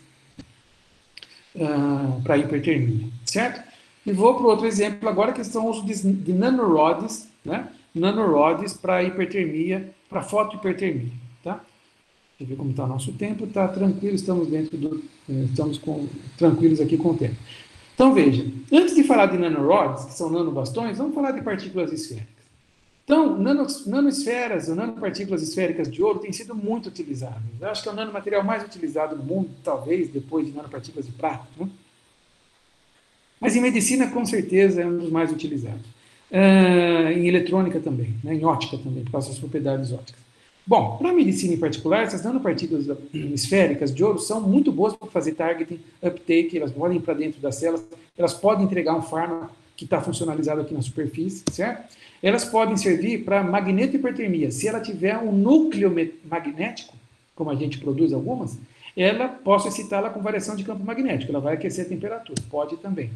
uh, para hipertermia, certo? E vou para outro exemplo agora, que são os de nanorods, né? Nanorods para hipertermia, para fotohipertermia, tá? Deixa eu ver como está o nosso tempo, está tranquilo, estamos dentro do, eh, estamos com, tranquilos aqui com o tempo. Então, veja, antes de falar de nanorods, que são nanobastões, vamos falar de partículas esféricas. Então, nanos, nanosferas ou nanopartículas esféricas de ouro têm sido muito utilizadas. Eu acho que é o nanomaterial mais utilizado no mundo, talvez, depois de nanopartículas de prata. Né? Mas em medicina, com certeza, é um dos mais utilizados. Uh, em eletrônica também, né? em ótica também, por causa das propriedades óticas. Bom, para a medicina em particular, essas nanopartículas esféricas de ouro são muito boas para fazer targeting, uptake, elas podem ir para dentro das células, elas podem entregar um fármaco que está funcionalizado aqui na superfície, certo? Elas podem servir para magnetohipertermia. Se ela tiver um núcleo magnético, como a gente produz algumas, ela posso excitá-la com variação de campo magnético, ela vai aquecer a temperatura, pode também.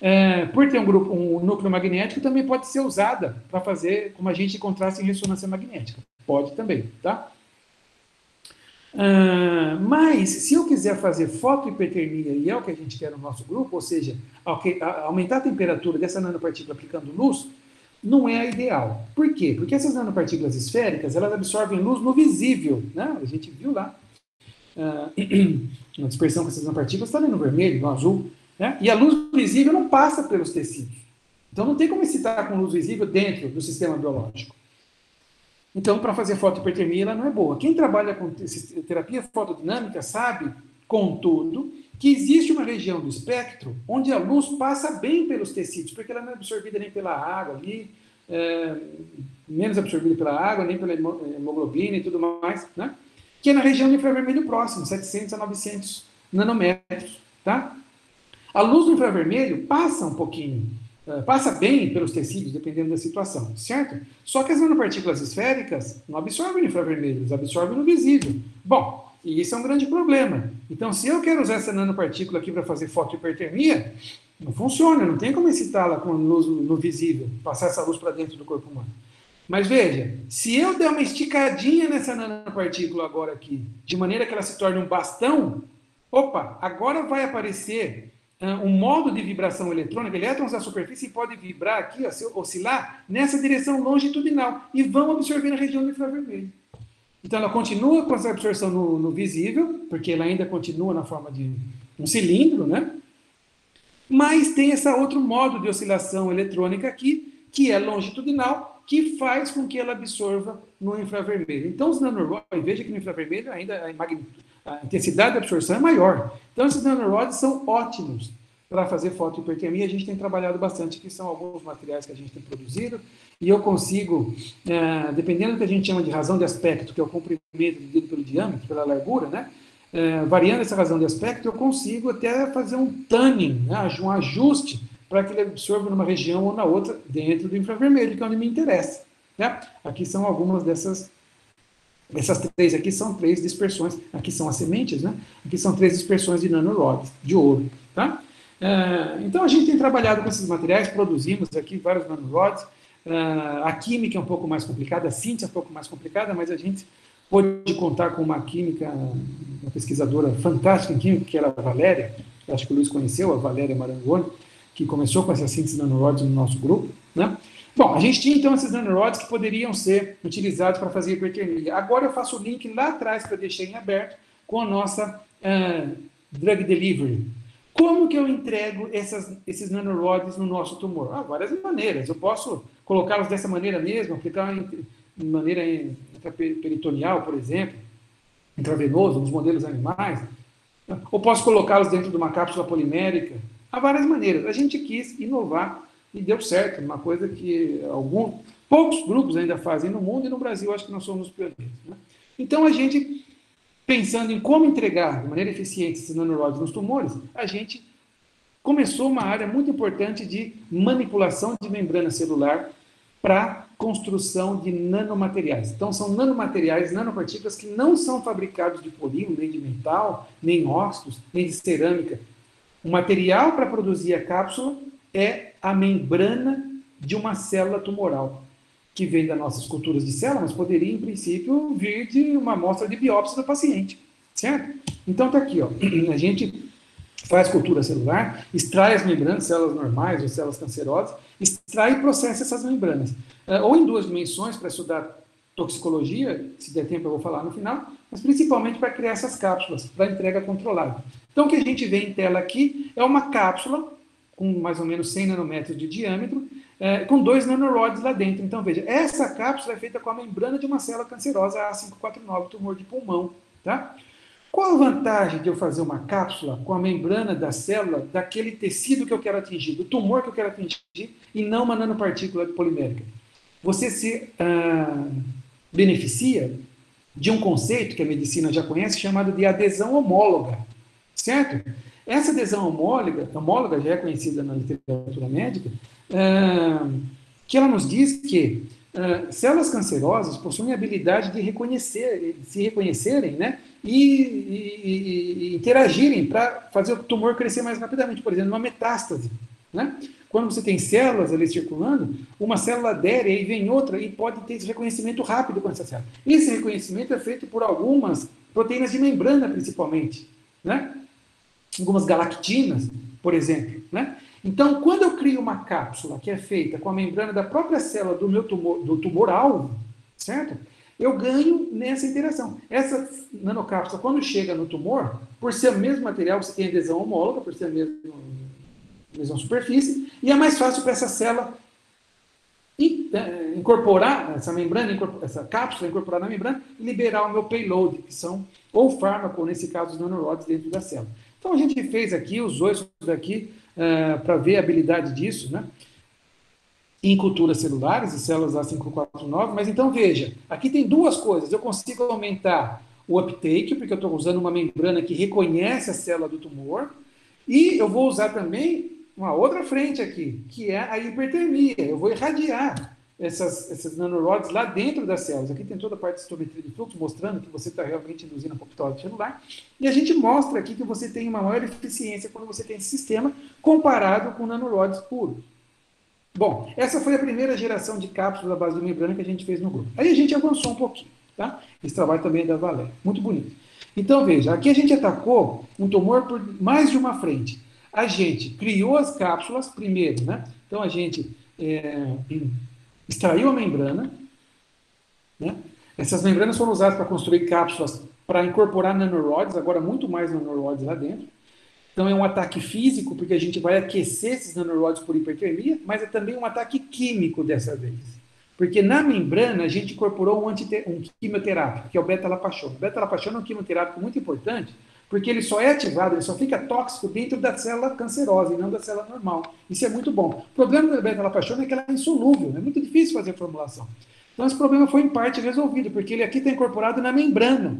É, por ter um, grupo, um núcleo magnético, também pode ser usada para fazer como a gente contraste em ressonância magnética. Pode também, tá? Uh, mas, se eu quiser fazer fotohipertermia, e é o que a gente quer no nosso grupo, ou seja, aumentar a temperatura dessa nanopartícula aplicando luz, não é a ideal. Por quê? Porque essas nanopartículas esféricas, elas absorvem luz no visível, né? A gente viu lá. Uh, a dispersão com essas nanopartículas está no vermelho, no azul, né? E a luz visível não passa pelos tecidos. Então não tem como excitar com luz visível dentro do sistema biológico. Então, para fazer fotohipertermia, ela não é boa. Quem trabalha com terapia fotodinâmica sabe, contudo, que existe uma região do espectro onde a luz passa bem pelos tecidos, porque ela não é absorvida nem pela água ali, é, menos absorvida pela água, nem pela hemoglobina e tudo mais, né? que é na região do infravermelho próximo, 700 a 900 nanômetros. Tá? A luz do infravermelho passa um pouquinho, é, passa bem pelos tecidos, dependendo da situação, certo? Só que as nanopartículas esféricas não absorvem no infravermelho, eles absorvem no visível. Bom, e isso é um grande problema. Então, se eu quero usar essa nanopartícula aqui para fazer fotohipertermia, não funciona, não tem como excitá-la com luz no visível, passar essa luz para dentro do corpo humano. Mas veja, se eu der uma esticadinha nessa nanopartícula agora aqui, de maneira que ela se torne um bastão, opa, agora vai aparecer um modo de vibração eletrônica, elétrons da superfície pode vibrar aqui, oscilar nessa direção longitudinal e vão absorver na região do infravermelho. Então, ela continua com essa absorção no, no, visível, porque ela ainda continua na forma de um cilindro, né? Mas tem esse outro modo de oscilação eletrônica aqui, que é longitudinal, que faz com que ela absorva no infravermelho. Então, os nanorods, veja que no infravermelho ainda a, a intensidade de absorção é maior. Então, esses nanorods são ótimos para fazer fotohipertermia. A gente tem trabalhado bastante, que são alguns materiais que a gente tem produzido, e eu consigo, é, dependendo do que a gente chama de razão de aspecto, que é o comprimento dividido pelo diâmetro, pela largura, né? É, variando essa razão de aspecto, eu consigo até fazer um tanning, né? um ajuste para que ele absorva numa região ou na outra dentro do infravermelho, que é onde me interessa. Né? Aqui são algumas dessas essas três aqui são três dispersões, aqui são as sementes, né? Aqui são três dispersões de nanorods, de ouro, tá? É, então a gente tem trabalhado com esses materiais, produzimos aqui vários nanorods, Uh, a química é um pouco mais complicada, a síntese é um pouco mais complicada, mas a gente pode contar com uma química, uma pesquisadora fantástica em química, que era a Valéria, acho que o Luiz conheceu, a Valéria Marangoni, que começou com essa síntese de nanorods no nosso grupo, né? Bom, a gente tinha então esses nanorods que poderiam ser utilizados para fazer hipertermia. Agora eu faço o link lá atrás para deixar em aberto com a nossa uh, drug delivery, como que eu entrego essas, esses nanorods no nosso tumor? Ah, várias maneiras. Eu posso colocá-los dessa maneira mesmo, aplicar de maneira peritoneal, por exemplo, intravenoso, nos modelos animais. Ou posso colocá-los dentro de uma cápsula polimérica. Há várias maneiras. A gente quis inovar e deu certo. Uma coisa que alguns, poucos grupos ainda fazem no mundo e no Brasil acho que nós somos pioneiros. Né? Então a gente pensando em como entregar de maneira eficiente esses nanorods nos tumores, a gente começou uma área muito importante de manipulação de membrana celular para construção de nanomateriais. Então, são nanomateriais, nanopartículas que não são fabricados de polímero, nem de metal, nem ossos, nem de cerâmica. O material para produzir a cápsula é a membrana de uma célula tumoral que vem das nossas culturas de célula, mas poderia, em princípio, vir de uma amostra de biópsia do paciente, certo? Então, está aqui, ó, a gente faz cultura celular, extrai as membranas, células normais ou células cancerosas, extrai e processa essas membranas. É, ou em duas dimensões, para estudar toxicologia, se der tempo eu vou falar no final, mas principalmente para criar essas cápsulas, para entrega controlada. Então, o que a gente vê em tela aqui é uma cápsula com mais ou menos 100 nanômetros de diâmetro, é, com dois nanorods lá dentro. Então, veja, essa cápsula é feita com a membrana de uma célula cancerosa A549, tumor de pulmão. Tá? Qual a vantagem de eu fazer uma cápsula com a membrana da célula daquele tecido que eu quero atingir, do tumor que eu quero atingir, e não uma nanopartícula polimérica? Você se ah, beneficia de um conceito que a medicina já conhece, chamado de adesão homóloga, certo? Essa adesão homóloga, homóloga já é conhecida na literatura médica, que ela nos diz que ah, células cancerosas possuem a habilidade de reconhecer, se reconhecerem, né, e, e, e interagirem para fazer o tumor crescer mais rapidamente, por exemplo, uma metástase, né? Quando você tem células ali circulando, uma célula adere e vem outra e pode ter esse reconhecimento rápido com essa célula. Esse reconhecimento é feito por algumas proteínas de membrana, principalmente, né? Algumas galactinas, por exemplo, né? Então, quando eu crio uma cápsula que é feita com a membrana da própria célula do meu tumor, do tumor alvo, certo? Eu ganho nessa interação. Essa nanocápsula, quando chega no tumor, por ser o mesmo material, você tem adesão homóloga, por ser a mesma, mesma superfície, e é mais fácil para essa célula é, incorporar essa membrana, essa cápsula incorporar na membrana e liberar o meu payload, que são ou fármaco, ou nesse caso os nanorods dentro da célula. Então a gente fez aqui, usou isso daqui uh, para ver a habilidade disso, né? Em culturas celulares e células A549, mas então veja, aqui tem duas coisas. Eu consigo aumentar o uptake, porque eu estou usando uma membrana que reconhece a célula do tumor, e eu vou usar também uma outra frente aqui, que é a hipertermia. Eu vou irradiar essas, essas nanorods lá dentro das células. Aqui tem toda a parte de citometria de fluxo, mostrando que você está realmente induzindo a apoptose celular. E a gente mostra aqui que você tem uma maior eficiência quando você tem esse sistema comparado com nanorods puros. Bom, essa foi a primeira geração de cápsulas à base de membrana que a gente fez no grupo. Aí a gente avançou um pouquinho, tá? Esse trabalho também é da Valéria. Muito bonito. Então, veja, aqui a gente atacou um tumor por mais de uma frente a gente criou as cápsulas primeiro, né? Então a gente é, extraiu a membrana, né? Essas membranas foram usadas para construir cápsulas para incorporar nanorods, agora muito mais nanorods lá dentro. Então é um ataque físico, porque a gente vai aquecer esses nanorods por hipertermia, mas é também um ataque químico dessa vez. Porque na membrana a gente incorporou um, um quimioterápico, que é o beta-lapachona. O beta-lapachona é um quimioterápico muito importante, porque ele só é ativado, ele só fica tóxico dentro da célula cancerosa e não da célula normal. Isso é muito bom. O problema da beta-lactona é que ela é insolúvel, é muito difícil fazer a formulação. Então, esse problema foi em parte resolvido, porque ele aqui está incorporado na membrana,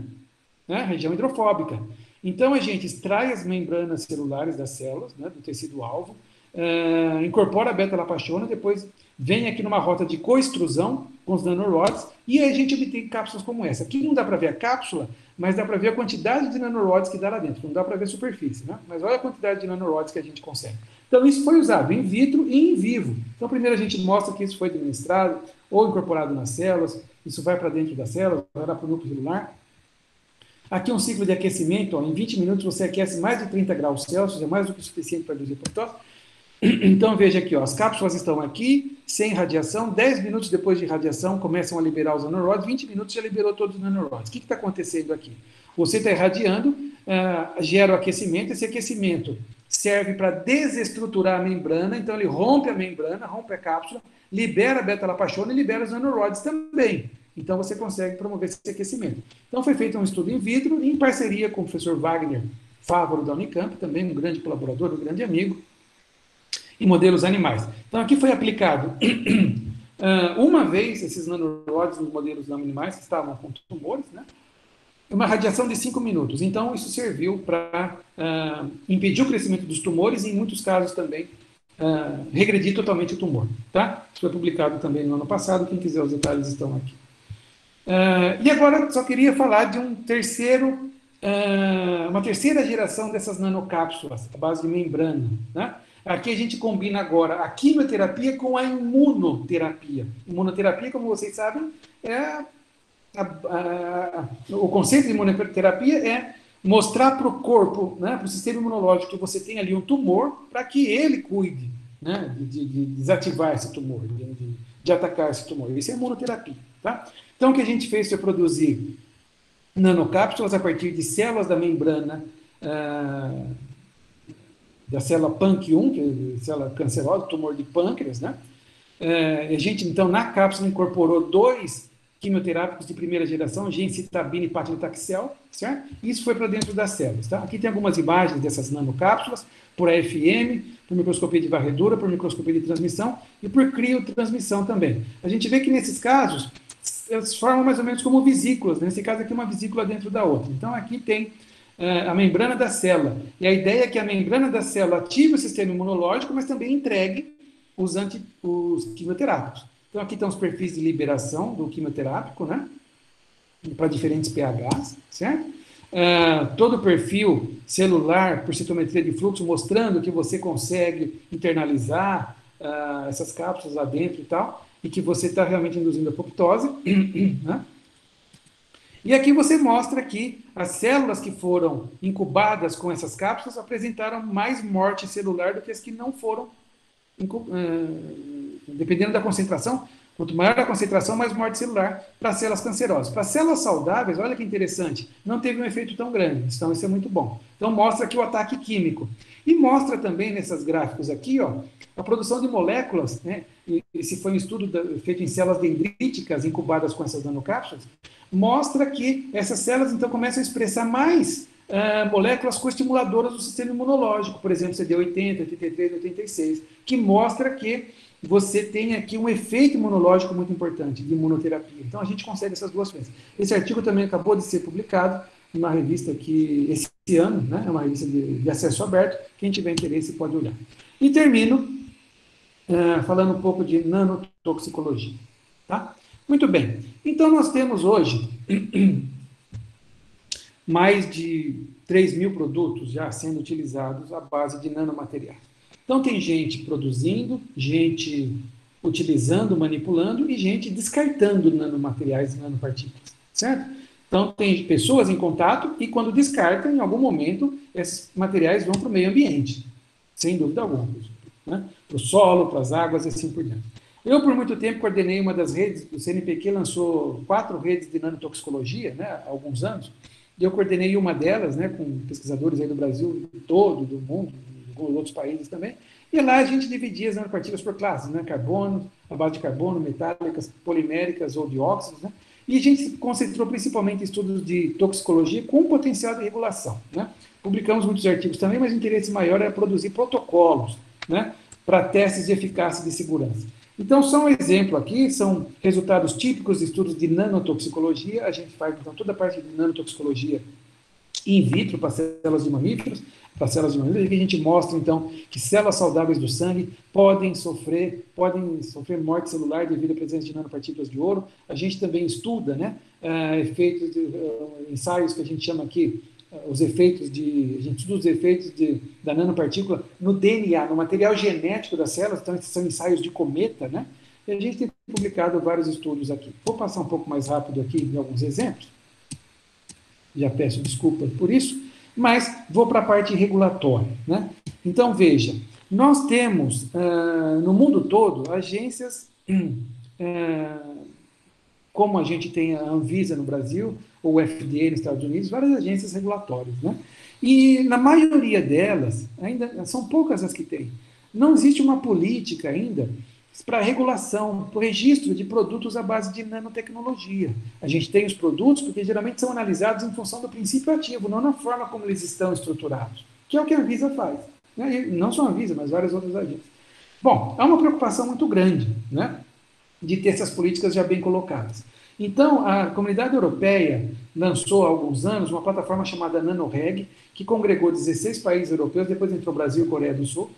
né, região hidrofóbica. Então, a gente extrai as membranas celulares das células, né, do tecido-alvo, uh, incorpora a beta-lapachona, depois vem aqui numa rota de coextrusão com os nanorods, e aí a gente obtém cápsulas como essa. Aqui não dá para ver a cápsula, mas dá para ver a quantidade de nanorods que dá lá dentro. Não dá para ver a superfície, né? Mas olha a quantidade de nanorods que a gente consegue. Então, isso foi usado in vitro e em vivo. Então, primeiro a gente mostra que isso foi administrado ou incorporado nas células, isso vai para dentro das células, vai para o núcleo celular. Aqui um ciclo de aquecimento, ó, em 20 minutos você aquece mais de 30 graus Celsius, é mais do que suficiente para reduzir a. Então veja aqui, ó, as cápsulas estão aqui, sem radiação, 10 minutos depois de radiação começam a liberar os nanorods, 20 minutos já liberou todos os nanorods. O que está acontecendo aqui? Você está irradiando, uh, gera o aquecimento, esse aquecimento serve para desestruturar a membrana, então ele rompe a membrana, rompe a cápsula, libera a beta-lapachona e libera os nanorods também. Então você consegue promover esse aquecimento. Então foi feito um estudo in vitro em parceria com o professor Wagner Fávoro da Unicamp, também um grande colaborador, um grande amigo, em modelos animais. Então, aqui foi aplicado uma vez esses nanorods nos modelos animais que estavam com tumores, né? uma radiação de 5 minutos. Então, isso serviu para uh, impedir o crescimento dos tumores e, em muitos casos, também uh, regredir totalmente o tumor. Tá? Isso foi publicado também no ano passado. Quem quiser os detalhes estão aqui. Uh, e agora, só queria falar de um terceiro, uma terceira geração dessas nanocápsulas, à base de membrana. Né? Aqui a gente combina agora a quimioterapia com a imunoterapia. Imunoterapia, como vocês sabem, é a, a, a, o conceito de imunoterapia é mostrar para o corpo, né, para o sistema imunológico, que você tem ali um tumor, para que ele cuide né, de, de, desativar esse tumor, de, de, atacar esse tumor. Isso é imunoterapia. Tá? Então, o que a gente fez foi produzir nanocápsulas a partir de células da membrana. Uh, da célula PANC1, que é célula cancerosa, tumor de pâncreas, né? É, a gente, então, na cápsula incorporou dois quimioterápicos de primeira geração, gencitabina e paclitaxel, certo? Isso foi para dentro das células, tá? Aqui tem algumas imagens dessas nanocápsulas, por AFM, por microscopia de varredura, por microscopia de transmissão e por criotransmissão também. A gente vê que nesses casos, elas formam mais ou menos como vesículas, nesse caso aqui uma vesícula dentro da outra. Então aqui tem a membrana da célula, e a ideia é que a membrana da célula ative o sistema imunológico, mas também entregue os, anti, os quimioterápicos. Então, aqui estão os perfis de liberação do quimioterápico, né? Para diferentes pHs, certo? Uh, todo o perfil celular por citometria de fluxo, mostrando que você consegue internalizar uh, essas cápsulas lá dentro e tal, e que você está realmente induzindo a apoptose. né? E aqui você mostra que as células que foram incubadas com essas cápsulas apresentaram mais morte celular do que as que não foram eh, dependendo da concentração, quanto maior a concentração, mais morte celular para células cancerosas. Para células saudáveis, olha que interessante, não teve um efeito tão grande, então isso é muito bom. Então mostra aqui o ataque químico. E mostra também nesses gráficos aqui, ó, a produção de moléculas, né? Esse foi um estudo feito em células dendríticas incubadas com essas nanocápsulas, mostra que essas células então começam a expressar mais uh, moléculas coestimuladoras do sistema imunológico, por exemplo, CD80, 83, 86, que mostra que você tem aqui um efeito imunológico muito importante de imunoterapia. Então a gente consegue essas duas coisas. Esse artigo também acabou de ser publicado numa revista que esse ano, né, é uma revista de, de acesso aberto, quem tiver interesse pode olhar. E termino uh, falando um pouco de nanotoxicologia. Tá? Muito bem. Então nós temos hoje mais de 3 mil produtos já sendo utilizados à base de nanomateriais. Então, tem gente produzindo, gente utilizando, manipulando e gente descartando nanomateriais e nanopartículas, certo? Então, tem pessoas em contato e, quando descartam, em algum momento, esses materiais vão para o meio ambiente, sem dúvida alguma. Né? Para o solo, para as águas e assim por diante. Eu, por muito tempo, coordenei uma das redes, o CNPq lançou quatro redes de nanotoxicologia, né, há alguns anos, eu coordenei uma delas, né, com pesquisadores aí do Brasil todo, do mundo, de outros países também. E lá a gente dividia as nanopartículas por classes, né, carbono, a base de carbono, metálicas, poliméricas ou dióxidos, né? E a gente se concentrou principalmente em estudos de toxicologia com potencial de regulação, né? Publicamos muitos artigos também, mas o interesse maior era produzir protocolos, né, para testes de eficácia e de segurança. Então, só um exemplo aqui, são resultados típicos de estudos de nanotoxicologia. A gente faz, então, toda a parte de nanotoxicologia in vitro para células de mamíferos, para células de mamíferos, e a gente mostra, então, que células saudáveis do sangue podem sofrer, podem sofrer morte celular devido à presença de nanopartículas de ouro. A gente também estuda, né, uh, efeitos, de, uh, ensaios que a gente chama aqui os efeitos de, a gente estuda os efeitos de, da nanopartícula no DNA, no material genético das células, então esses são ensaios de cometa, né? E a gente tem publicado vários estudos aqui. Vou passar um pouco mais rápido aqui em alguns exemplos. Já peço desculpas por isso, mas vou para a parte regulatória, né? Então veja, nós temos uh, no mundo todo agências uh, como a gente tem a Anvisa no Brasil, ou o FDA nos Estados Unidos, várias agências regulatórias. Né? E na maioria delas, ainda são poucas as que tem, não existe uma política ainda para regulação, para o registro de produtos à base de nanotecnologia. A gente tem os produtos porque geralmente são analisados em função do princípio ativo, não na forma como eles estão estruturados, que é o que a Anvisa faz. Né? Não só a Anvisa, mas várias outras agências. Bom, há uma preocupação muito grande né, de ter essas políticas já bem colocadas. Então, a comunidade europeia lançou há alguns anos uma plataforma chamada NanoReg, que congregou 16 países europeus, depois entrou Brasil e Coreia do Sul,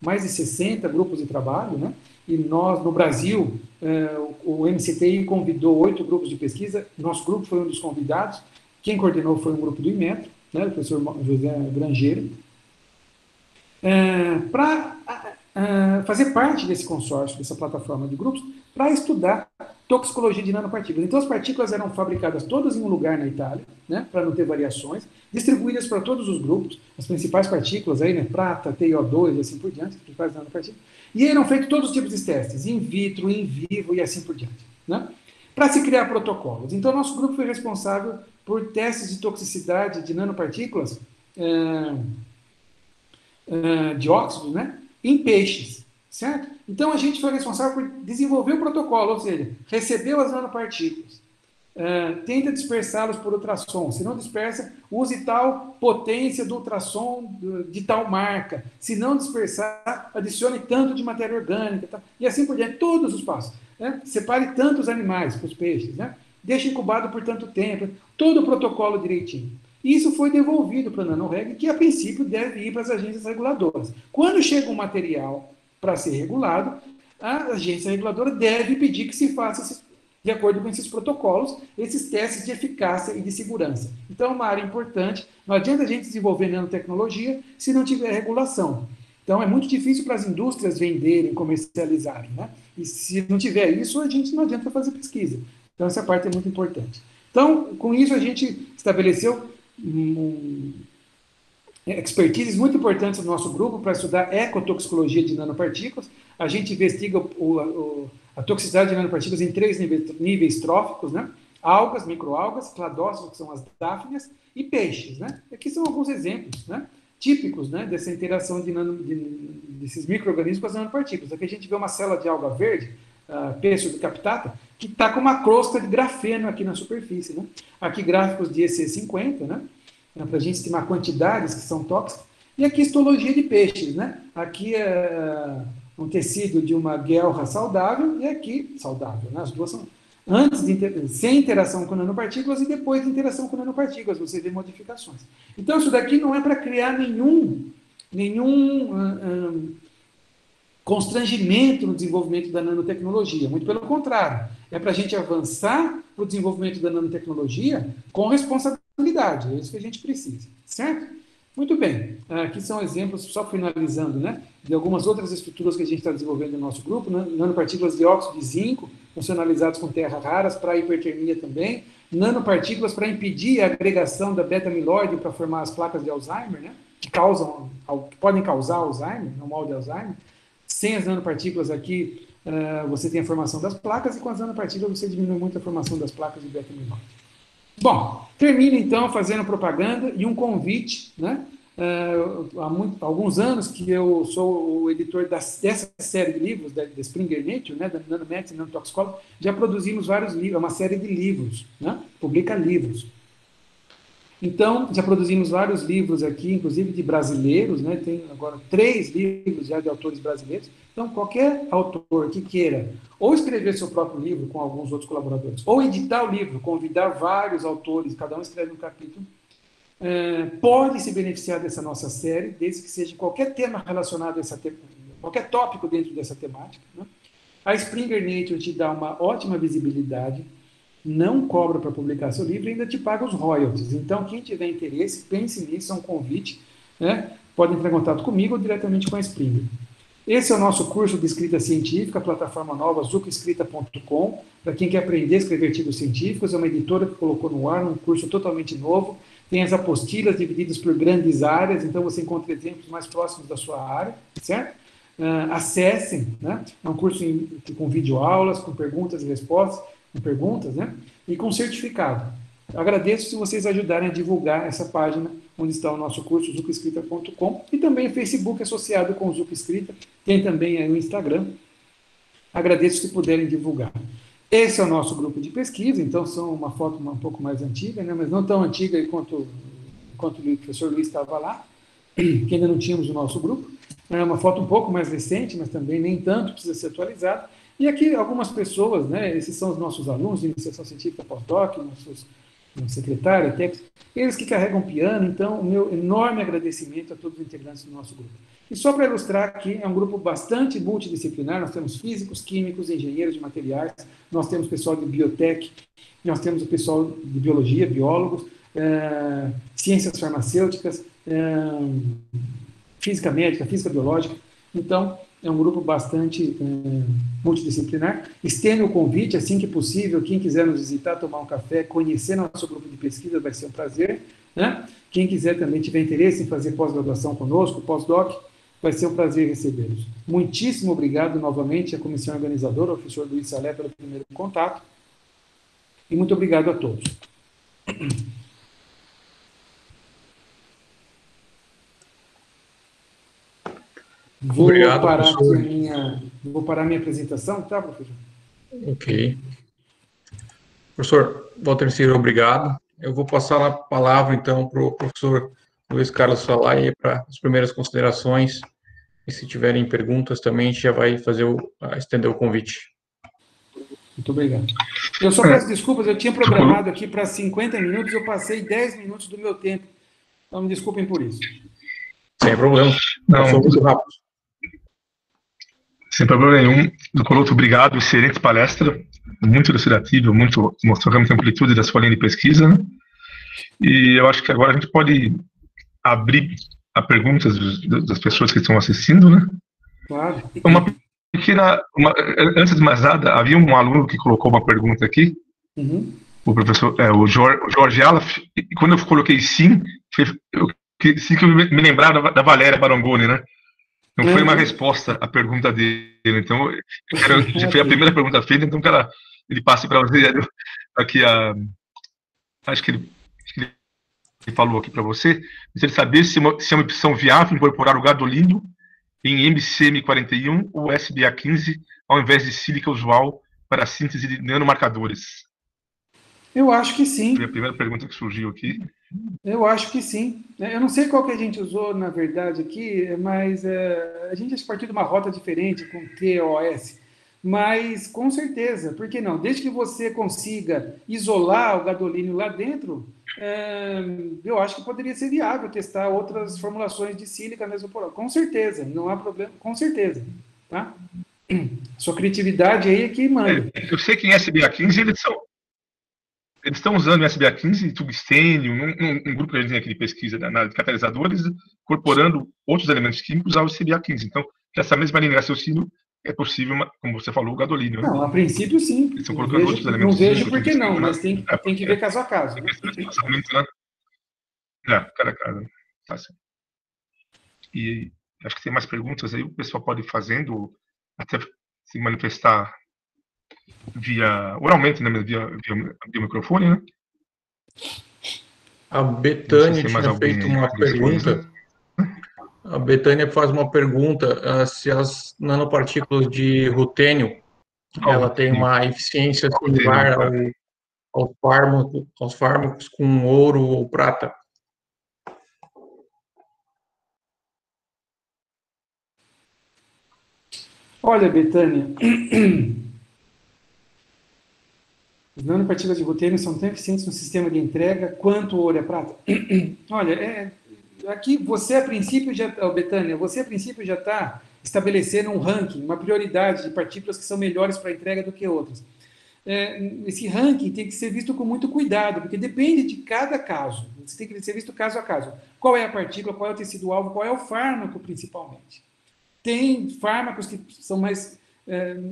mais de 60 grupos de trabalho, né? E nós, no Brasil, eh, o MCTI convidou oito grupos de pesquisa, nosso grupo foi um dos convidados, quem coordenou foi um grupo do IMETRO, né, o professor José Grangeiro, eh, para uh, fazer parte desse consórcio, dessa plataforma de grupos, para estudar toxicologia de nanopartículas. Então, as partículas eram fabricadas todas em um lugar na Itália, né, para não ter variações, distribuídas para todos os grupos, as principais partículas, aí, né, prata, TiO2 e assim por diante, as principais nanopartículas, e eram feitos todos os tipos de testes, in vitro, in vivo e assim por diante, né, para se criar protocolos. Então, nosso grupo foi responsável por testes de toxicidade de nanopartículas é, é, de óxido, né, em peixes, certo? Então a gente foi responsável por desenvolver o protocolo, ou seja, recebeu as nanopartículas, uh, tenta dispersá-los por ultrassom. Se não dispersa, use tal potência do ultrassom de tal marca. Se não dispersar, adicione tanto de matéria orgânica, tá? e assim por diante, todos os passos. Né? Separe tantos animais para os peixes, né? deixe incubado por tanto tempo, todo o protocolo direitinho. Isso foi devolvido para a NanoReg, que a princípio deve ir para as agências reguladoras. Quando chega um material para ser regulado, a agência reguladora deve pedir que se faça, de acordo com esses protocolos, esses testes de eficácia e de segurança. Então, é uma área importante. Não adianta a gente desenvolver nanotecnologia se não tiver regulação. Então, é muito difícil para as indústrias venderem, comercializarem. Né? E se não tiver isso, a gente não adianta fazer pesquisa. Então, essa parte é muito importante. Então, com isso, a gente estabeleceu um, expertises muito importantes no nosso grupo para estudar ecotoxicologia de nanopartículas. A gente investiga o, o, a toxicidade de nanopartículas em três níveis, níveis tróficos, né? Algas, microalgas, cladócitos, que são as dáfnias, e peixes, né? Aqui são alguns exemplos, né? Típicos, né? Dessa interação de, nano, de desses micro-organismos com as nanopartículas. Aqui a gente vê uma célula de alga verde, uh, peixe do captata, que está com uma crosta de grafeno aqui na superfície. Né? Aqui gráficos de EC50, né? Para a gente estimar quantidades que são tóxicas. E aqui histologia de peixes. Né? Aqui é um tecido de uma guelra saudável e aqui saudável. Né? As duas são antes de sem interação com nanopartículas e depois de interação com nanopartículas, você vê modificações. Então, isso daqui não é para criar nenhum, nenhum uh, constrangimento no desenvolvimento da nanotecnologia. Muito pelo contrário, é para a gente avançar o desenvolvimento da nanotecnologia com responsabilidade. É isso que a gente precisa, certo? Muito bem. Aqui são exemplos, só finalizando, né, de algumas outras estruturas que a gente está desenvolvendo no nosso grupo, né? nanopartículas de óxido de zinco, funcionalizadas com terras raras para hipertermia também, nanopartículas para impedir a agregação da beta-amiloide para formar as placas de Alzheimer, né, que causam, que podem causar Alzheimer, no mal de Alzheimer, sem as nanopartículas aqui, uh, você tem a formação das placas, e com as nanopartículas você diminui muito a formação das placas de beta-amiloide. Bom, termino então fazendo propaganda e um convite, né? Uh, há, muito, alguns anos que eu sou o editor das, dessa série de livros, da, da Springer Nature, né, da Nanomedicine e Nanotoxicology, já produzimos vários livros, uma série de livros, né, publica livros. Então, já produzimos vários livros aqui, inclusive de brasileiros, né? tem agora três livros já de autores brasileiros. Então, qualquer autor que queira ou escrever seu próprio livro com alguns outros colaboradores, ou editar o livro, convidar vários autores, cada um escreve um capítulo, é, pode se beneficiar dessa nossa série, desde que seja qualquer tema relacionado a essa qualquer tópico dentro dessa temática. Né? A Springer Nature te dá uma ótima visibilidade, não cobra para publicar seu livro e ainda te paga os royalties. Então, quem tiver interesse, pense nisso, é um convite. Né? Pode entrar em contato comigo ou diretamente com a Springer. Esse é o nosso curso de escrita científica, plataforma nova, zucaescrita.com. Para quem quer aprender a escrever artigos científicos, é uma editora que colocou no ar um curso totalmente novo. Tem as apostilas divididas por grandes áreas, então você encontra exemplos mais próximos da sua área, certo? Uh, acessem, né? É um curso em, com videoaulas, com perguntas e respostas perguntas, né? E com certificado. Agradeço se vocês ajudarem a divulgar essa página onde está o nosso curso, zucaescrita.com, e também o Facebook associado com o Zuca Escrita, tem também o Instagram. Agradeço se puderem divulgar. Esse é o nosso grupo de pesquisa, então são uma foto um pouco mais antiga, né, mas não tão antiga quanto, quanto o professor Luiz estava lá, que ainda não tínhamos o nosso grupo. É uma foto um pouco mais recente, mas também nem tanto, precisa ser atualizada. E aqui algumas pessoas, né, esses são os nossos alunos de iniciação científica pós-doc, nossos secretário, técnico, eles que carregam piano, então o meu enorme agradecimento a todos os integrantes do nosso grupo. E só para ilustrar aqui, é um grupo bastante multidisciplinar, nós temos físicos, químicos, engenheiros de materiais, nós temos pessoal de biotech, nós temos o pessoal de biologia, biólogos, é, ciências farmacêuticas, é, física médica, física biológica, então é um grupo bastante é, multidisciplinar. Estendo o convite, assim que possível, quem quiser nos visitar, tomar um café, conhecer nosso grupo de pesquisa, vai ser um prazer. Né? Quem quiser também tiver interesse em fazer pós-graduação conosco, pós-doc, vai ser um prazer recebê-los. Muitíssimo obrigado novamente à comissão organizadora, ao professor Luiz Salé, pelo primeiro contato. E muito obrigado a todos. Vou Obrigado, parar professor. Minha, vou parar minha apresentação, tá, professor? Ok. Professor Walter Ciro, obrigado. Eu vou passar a palavra, então, para o professor Luiz Carlos Salai para as primeiras considerações. E se tiverem perguntas também, a gente já vai fazer o, estender o convite. Muito obrigado. Eu só peço desculpas, eu tinha programado aqui para 50 minutos, eu passei 10 minutos do meu tempo. Então, me desculpem por isso. Sem problema. Não, Passou muito rápido. Sem problema nenhum. Coloto, obrigado. Excelente palestra. Muito elucidativa, muito, mostrou realmente a amplitude da sua linha de pesquisa. Né? E eu acho que agora a gente pode abrir a perguntas das pessoas que estão assistindo, né? Claro. Uma pequena, uma, antes de mais nada, havia um aluno que colocou uma pergunta aqui, uhum. o professor, é, o Jorge, Jorge Alaf, e quando eu coloquei sim, eu, sim que eu me, me lembrava da, da Valéria Barangoni, né? Não foi uma uhum. resposta à pergunta dele. Então, quero, foi a primeira pergunta feita, então ela, ele passe para você aqui a. Acho que ele, acho que ele falou aqui para você. Ele saber se, uma, se é uma opção viável incorporar o gadolínio em MCM41 ou SBA15 ao invés de sílica usual para síntese de nanomarcadores. Eu acho que sim. Foi a primeira pergunta que surgiu aqui. Eu acho que sim. Eu não sei qual que a gente usou, na verdade, aqui, mas é, a gente partiu de uma rota diferente com TOS. Mas, com certeza, por que não? Desde que você consiga isolar o gadolínio lá dentro, é, eu acho que poderia ser viável testar outras formulações de sílica mesoporosa. Com certeza, não há problema, com certeza. Tá? Sua criatividade aí é que manda. É, eu sei que em SBA15 eles são, eles estão usando o SBA15, tungstênio, um, um, um, grupo que a gente aqui de pesquisa na de catalisadores, incorporando outros elementos químicos ao SBA15. Então, essa mesma linha de raciocínio é possível, como você falou, o gadolínio. Né? Não, a princípio sim. Eles estão colocando vejo, outros elementos. Não vejo por que não, né? mas tem, é, tem que ver caso a caso. Né? É, cada caso. Tá certo. E acho que tem mais perguntas aí, o pessoal pode ir fazendo, até se manifestar via oralmente, né, via, via, via microfone, né? A Betânia se tinha feito uma pergunta. A Betânia faz uma pergunta uh, se as nanopartículas de rutênio oh, ela tem uma eficiência similar ao, ao fármaco, aos fármacos com ouro ou prata. Olha, Betânia, As nanopartículas de rutênio são tão eficientes no sistema de entrega quanto o ouro e a prata. Olha, é, aqui você a princípio já, oh, Betânia, você a princípio já está estabelecendo um ranking, uma prioridade de partículas que são melhores para entrega do que outras. É, esse ranking tem que ser visto com muito cuidado, porque depende de cada caso. Você tem que ser visto caso a caso. Qual é a partícula, qual é o tecido-alvo, qual é o fármaco, principalmente. Tem fármacos que são mais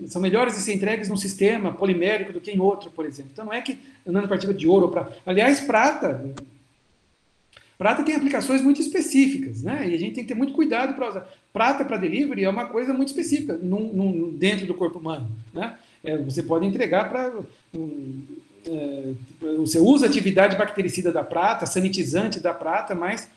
são melhores de ser entregues num sistema polimérico do que em outro, por exemplo. Então não é que nanopartícula de ouro ou prata. Aliás, prata. Prata tem aplicações muito específicas, né? E a gente tem que ter muito cuidado para usar. Prata para delivery é uma coisa muito específica num, num, dentro do corpo humano, né? É, você pode entregar para um, é, você usa atividade bactericida da prata, sanitizante da prata, mas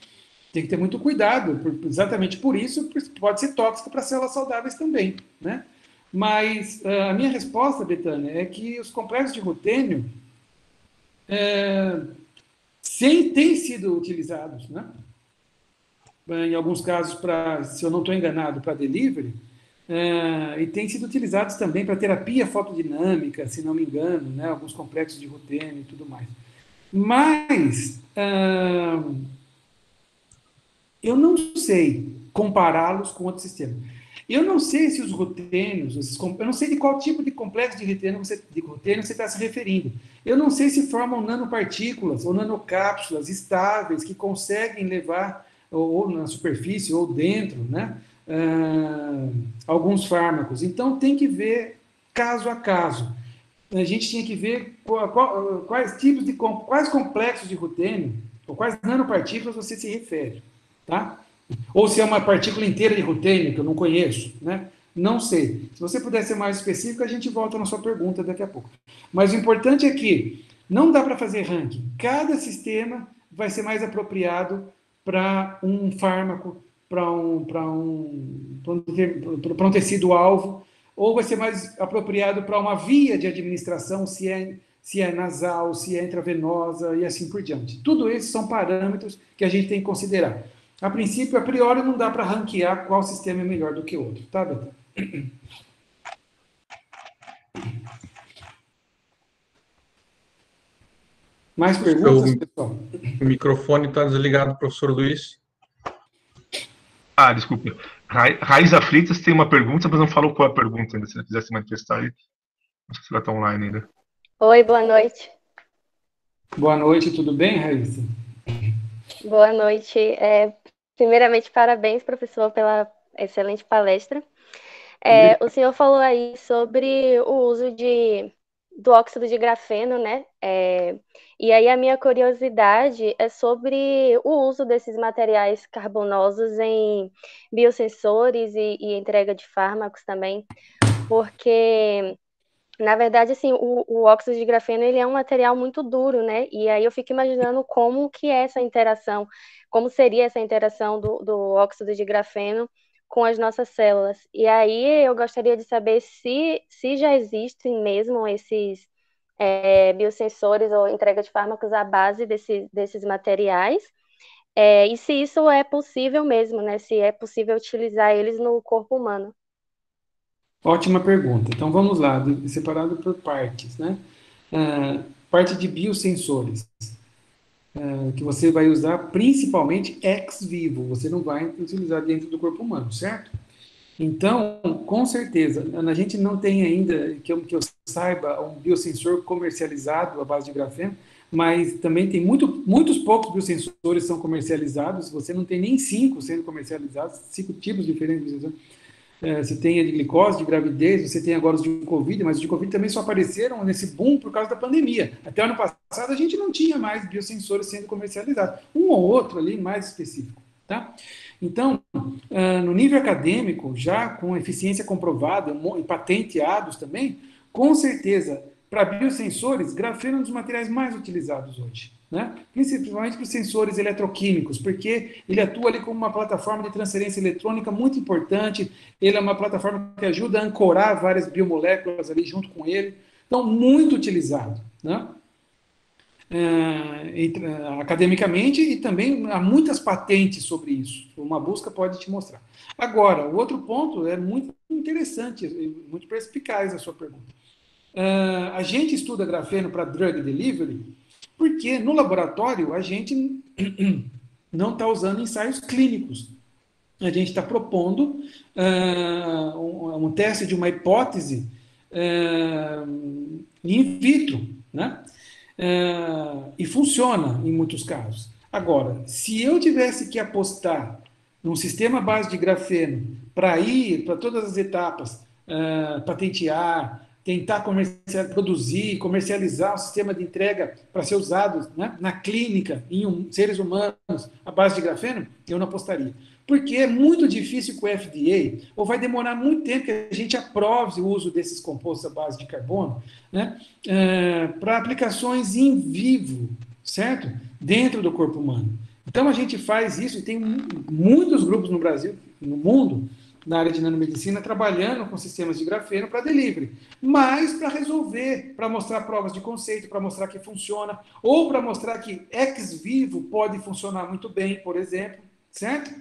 tem que ter muito cuidado, por, exatamente por isso pode ser tóxico para células saudáveis também, né? Mas uh, a minha resposta, Betânia, é que os complexos de rutênio é, sem, têm sido utilizados, né? em alguns casos, para, se eu não estou enganado, para delivery, é, e têm sido utilizados também para terapia fotodinâmica, se não me engano, né? alguns complexos de rutênio e tudo mais. Mas eu não sei compará-los com outro sistema. Eu não sei se os rutênios, eu não sei de qual tipo de complexo de rutênio você de rutênio você está se referindo. Eu não sei se formam nanopartículas ou nanocápsulas estáveis que conseguem levar ou, ou na superfície ou dentro, né, uh, alguns fármacos. Então tem que ver caso a caso. A gente tinha que ver qual, qual, quais tipos de quais complexos de rutênio ou quais nanopartículas você se refere, tá? Ou se é uma partícula inteira de rutênio, que eu não conheço, né? Não sei. Se você puder ser mais específico, a gente volta na sua pergunta daqui a pouco. Mas o importante é que não dá para fazer ranking. Cada sistema vai ser mais apropriado para um fármaco para um, um, um, um tecido-alvo, ou vai ser mais apropriado para uma via de administração, se é, se é nasal, se é intravenosa e assim por diante. Tudo isso são parâmetros que a gente tem que considerar. A princípio, a priori, não dá para ranquear qual sistema é melhor do que o outro, tá, Beto? Mais perguntas, pessoal? O microfone está desligado, professor Luiz. Ah, desculpa. Raiz Aflitas tem uma pergunta, mas não falou qual é a pergunta ainda. Se ela quiser se manifestar aí. Não sei se ela está online ainda. Oi, boa noite. Boa noite, tudo bem, Raíssa? Boa noite. É, primeiramente, parabéns, professor, pela excelente palestra. É, o senhor falou aí sobre o uso de, do óxido de grafeno, né? É, e aí a minha curiosidade é sobre o uso desses materiais carbonosos em biosensores e, e entrega de fármacos também, porque na verdade, assim, o, o, óxido de grafeno ele é um material muito duro, né? E aí eu fico imaginando como que é essa interação, como seria essa interação do, do óxido de grafeno com as nossas células. E aí eu gostaria de saber se, se já existem mesmo esses é, biosensores ou entrega de fármacos à base desse, desses materiais, é, e se isso é possível mesmo, né? Se é possível utilizar eles no corpo humano. Ótima pergunta. Então vamos lá, separado por partes, né? Uh, parte de biosensores, uh, que você vai usar principalmente ex vivo, você não vai utilizar dentro do corpo humano, certo? Então, com certeza, a gente não tem ainda, que eu, que eu saiba, um biosensor comercializado à base de grafeno, mas também tem muito, muitos poucos biosensores são comercializados, você não tem nem cinco sendo comercializados, cinco tipos diferentes de biosensores. É, você tem a de glicose, de gravidez, você tem agora os de Covid, mas os de Covid também só apareceram nesse boom por causa da pandemia. Até ano passado a gente não tinha mais biosensores sendo comercializados. Um ou outro ali mais específico, tá? Então, uh, no nível acadêmico, já com eficiência comprovada e patenteados também, com certeza, para biosensores, grafeno é um dos materiais mais utilizados hoje. Né? Principalmente para os sensores eletroquímicos, porque ele atua ali como uma plataforma de transferência eletrônica muito importante, ele é uma plataforma que ajuda a ancorar várias biomoléculas ali junto com ele, então muito utilizado. Né? é, academicamente e também há muitas patentes sobre isso. Uma busca pode te mostrar. Agora, o outro ponto é muito interessante, muito perspicaz a sua pergunta. Uh, a gente estuda grafeno para drug delivery porque no laboratório a gente não está usando ensaios clínicos. A gente está propondo uh, um, um, teste de uma hipótese uh, in vitro, né? Uh, e funciona em muitos casos. Agora, se eu tivesse que apostar num sistema base de grafeno para ir para todas as etapas, patentear, tentar comercial, produzir, comercializar um sistema de entrega para ser usado né, na clínica, em um, seres humanos, à base de grafeno, eu não apostaria porque é muito difícil com o FDA, ou vai demorar muito tempo que a gente aprove o uso desses compostos à base de carbono, né, é, para aplicações em vivo, certo? Dentro do corpo humano. Então a gente faz isso e tem muitos grupos no Brasil, no mundo, na área de nanomedicina, trabalhando com sistemas de grafeno para delivery, mas para resolver, para mostrar provas de conceito, para mostrar que funciona, ou para mostrar que ex vivo pode funcionar muito bem, por exemplo, certo?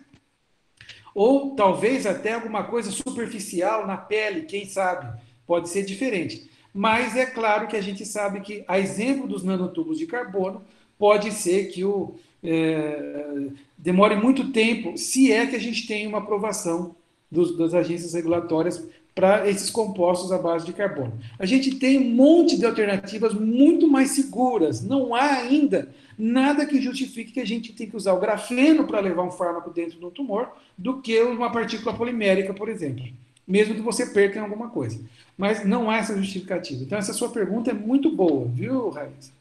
Ou talvez até alguma coisa superficial na pele, quem sabe? Pode ser diferente. Mas é claro que a gente sabe que, a exemplo dos nanotubos de carbono, pode ser que o, é, demore muito tempo, se é que a gente tem uma aprovação dos, das agências regulatórias para esses compostos à base de carbono. A gente tem um monte de alternativas muito mais seguras. Não há ainda nada que justifique que a gente tenha que usar o grafeno para levar um fármaco dentro do tumor do que uma partícula polimérica, por exemplo. Mesmo que você perca em alguma coisa. Mas não há essa justificativa. Então, essa sua pergunta é muito boa, viu, Raíssa?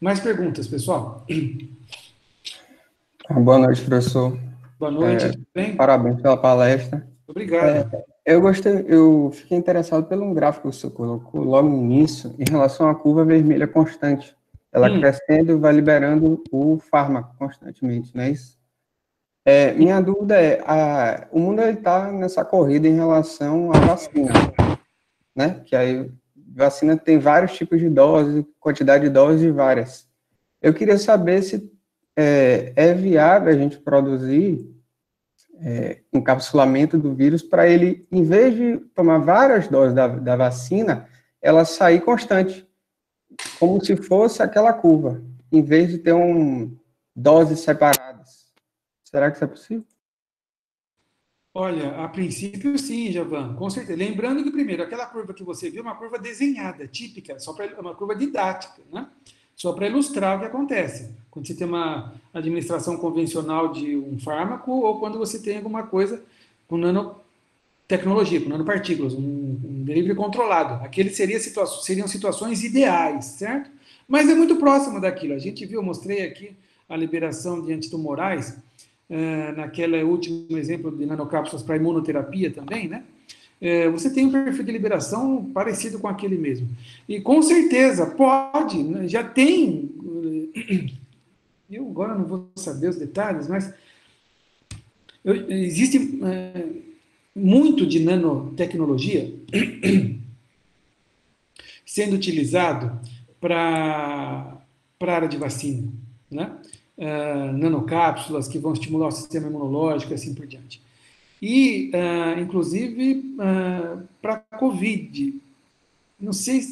Mais perguntas, pessoal? Boa noite, professor. Boa noite, é, tudo bem? Parabéns pela palestra. Obrigado. É, eu gostei, eu fiquei interessado pelo gráfico que você colocou logo no início em relação à curva vermelha constante. ela hum. crescendo vai liberando o fármaco constantemente, não é isso? É, minha dúvida é, a, o mundo está nessa corrida em relação à vacina, né? Que aí vacina tem vários tipos de doses, quantidade de doses várias. Eu queria saber se é, é viável a gente produzir é, encapsulamento do vírus para ele, em vez de tomar várias doses da, da vacina, ela sair constante, como se fosse aquela curva, em vez de ter um doses separadas. Será que isso é possível? Olha, a princípio sim, Javan, com certeza. Lembrando que, primeiro, aquela curva que você viu é uma curva desenhada, típica, só para uma curva didática, né? Só para ilustrar o que acontece. Quando você tem uma administração convencional de um fármaco ou quando você tem alguma coisa com nanotecnologia, com nanopartículas, um, um delivery controlado. Aqueles seria situa seriam situações ideais, certo? Mas é muito próximo daquilo. A gente viu, mostrei aqui a liberação de antitumorais, é, naquele último exemplo de nanocápsulas para imunoterapia também, né? É, você tem um perfil de liberação parecido com aquele mesmo. E com certeza pode, né, já tem. Eu agora não vou saber os detalhes, mas eu, existe é, muito de nanotecnologia sendo utilizado para a área de vacina, né? uh, nanocápsulas que vão estimular o sistema imunológico e assim por diante. E, uh, inclusive, uh, para a Covid. Não sei,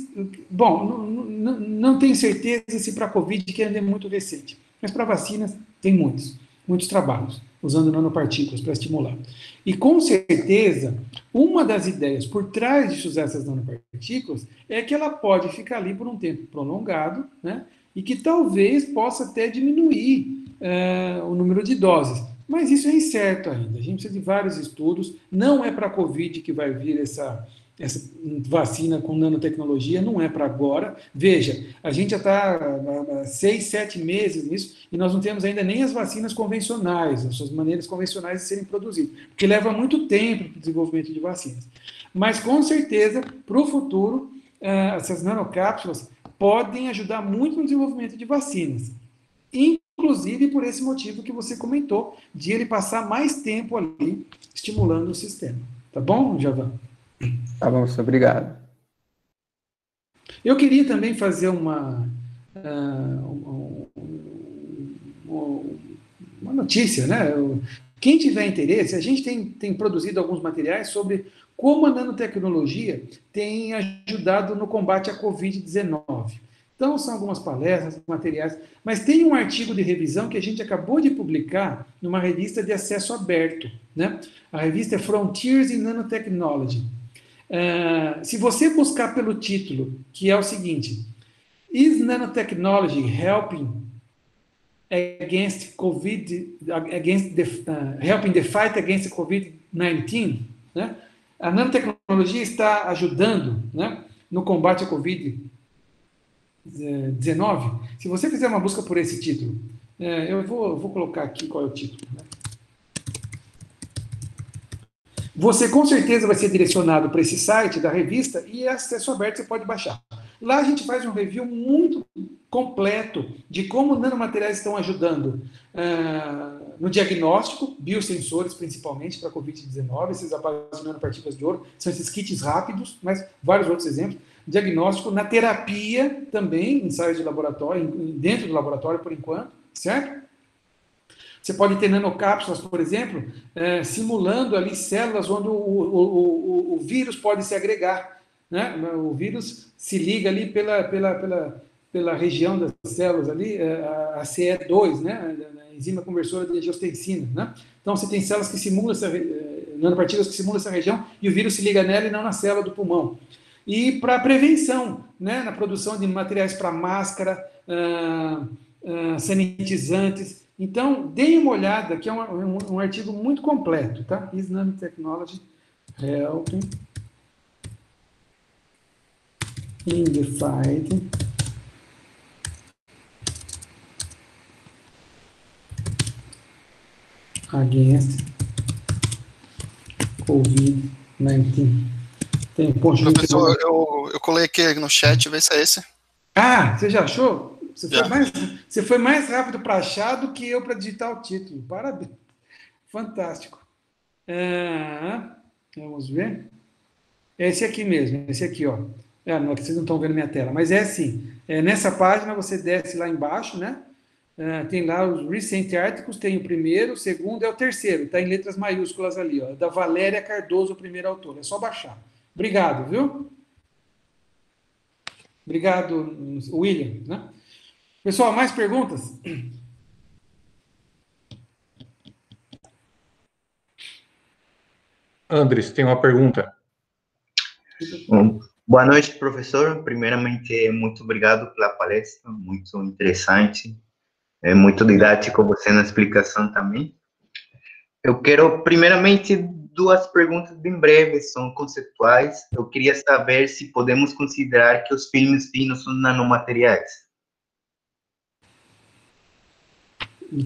bom, não, não, não tenho certeza se para a Covid, que ainda é muito recente, mas para vacinas tem muitos, muitos trabalhos usando nanopartículas para estimular. E com certeza, uma das ideias por trás de usar essas nanopartículas é que ela pode ficar ali por um tempo prolongado, né? e que talvez possa até diminuir é, o número de doses. Mas isso é incerto ainda. A gente precisa de vários estudos. Não é para a Covid que vai vir essa, essa vacina com nanotecnologia, não é para agora. Veja, a gente já está seis, sete meses nisso e nós não temos ainda nem as vacinas convencionais, as suas maneiras convencionais de serem produzidas, porque leva muito tempo para o desenvolvimento de vacinas. Mas com certeza, para o futuro, eh, essas nanocápsulas podem ajudar muito no desenvolvimento de vacinas. Inclusive por esse motivo que você comentou, de ele passar mais tempo ali estimulando o sistema. Tá bom, Javan? Tá bom, muito obrigado. Eu queria também fazer uma, uh, uma notícia, né? Quem tiver interesse, a gente tem, tem produzido alguns materiais sobre como a nanotecnologia tem ajudado no combate à Covid-19. Então, são algumas palestras, materiais, mas tem um artigo de revisão que a gente acabou de publicar numa revista de acesso aberto. Né? A revista é Frontiers in Nanotechnology. Uh, se você buscar pelo título, que é o seguinte: Is nanotechnology helping against COVID, against the, uh, helping the fight against COVID-19? Né? A nanotecnologia está ajudando né, no combate à Covid-19. Se você fizer uma busca por esse título, é, eu vou, vou, colocar aqui qual é o título. Né? Você com certeza vai ser direcionado para esse site da revista e é acesso aberto, você pode baixar. Lá a gente faz um review muito completo de como nanomateriais estão ajudando uh, no diagnóstico, biosensores principalmente para a Covid-19, esses aparelhos de nanopartículas de ouro, são esses kits rápidos, mas vários outros exemplos. Diagnóstico na terapia também, ensaios de laboratório, dentro do laboratório por enquanto, certo? Você pode ter nanocápsulas, por exemplo, uh, simulando ali células onde o, o, o, o vírus pode se agregar. Né? O vírus se liga ali pela, pela, pela, pela região das células ali, é, a CE2, né? a enzima conversora de angiotensina. Né? Então, você tem células que simulam essa, é, nanopartículas que simulam essa região e o vírus se liga nela e não na célula do pulmão. E para prevenção, né? na produção de materiais para máscara, uh, uh, sanitizantes. Então, deem uma olhada, que é um, um, um artigo muito completo, tá? Is Nanotechnology Helping in the fight against COVID-19. Tem ponto Professor, eu, eu colei aqui no chat, vê se é esse. Ah, você já achou? Você foi mais, você foi mais rápido para achar do que eu para digitar o título. Parabéns. Fantástico. Ah, vamos ver. É esse aqui mesmo, esse aqui, ó. É, não, vocês não estão vendo minha tela, mas é assim. É, nessa página você desce lá embaixo, né? É, tem lá os recent articles, tem o primeiro, o segundo é o terceiro, está em letras maiúsculas ali, ó, da Valéria Cardoso, o primeiro autor. É só baixar. Obrigado, viu? Obrigado, William. Né? Pessoal, mais perguntas? Andres, tem uma pergunta. Bom, boa noite, professor. Primeiramente, muito obrigado pela palestra, muito interessante, é muito didático você na explicação também. Eu quero, primeiramente, duas perguntas bem breves, são conceituais. Eu queria saber se podemos considerar que os filmes finos são nanomateriais.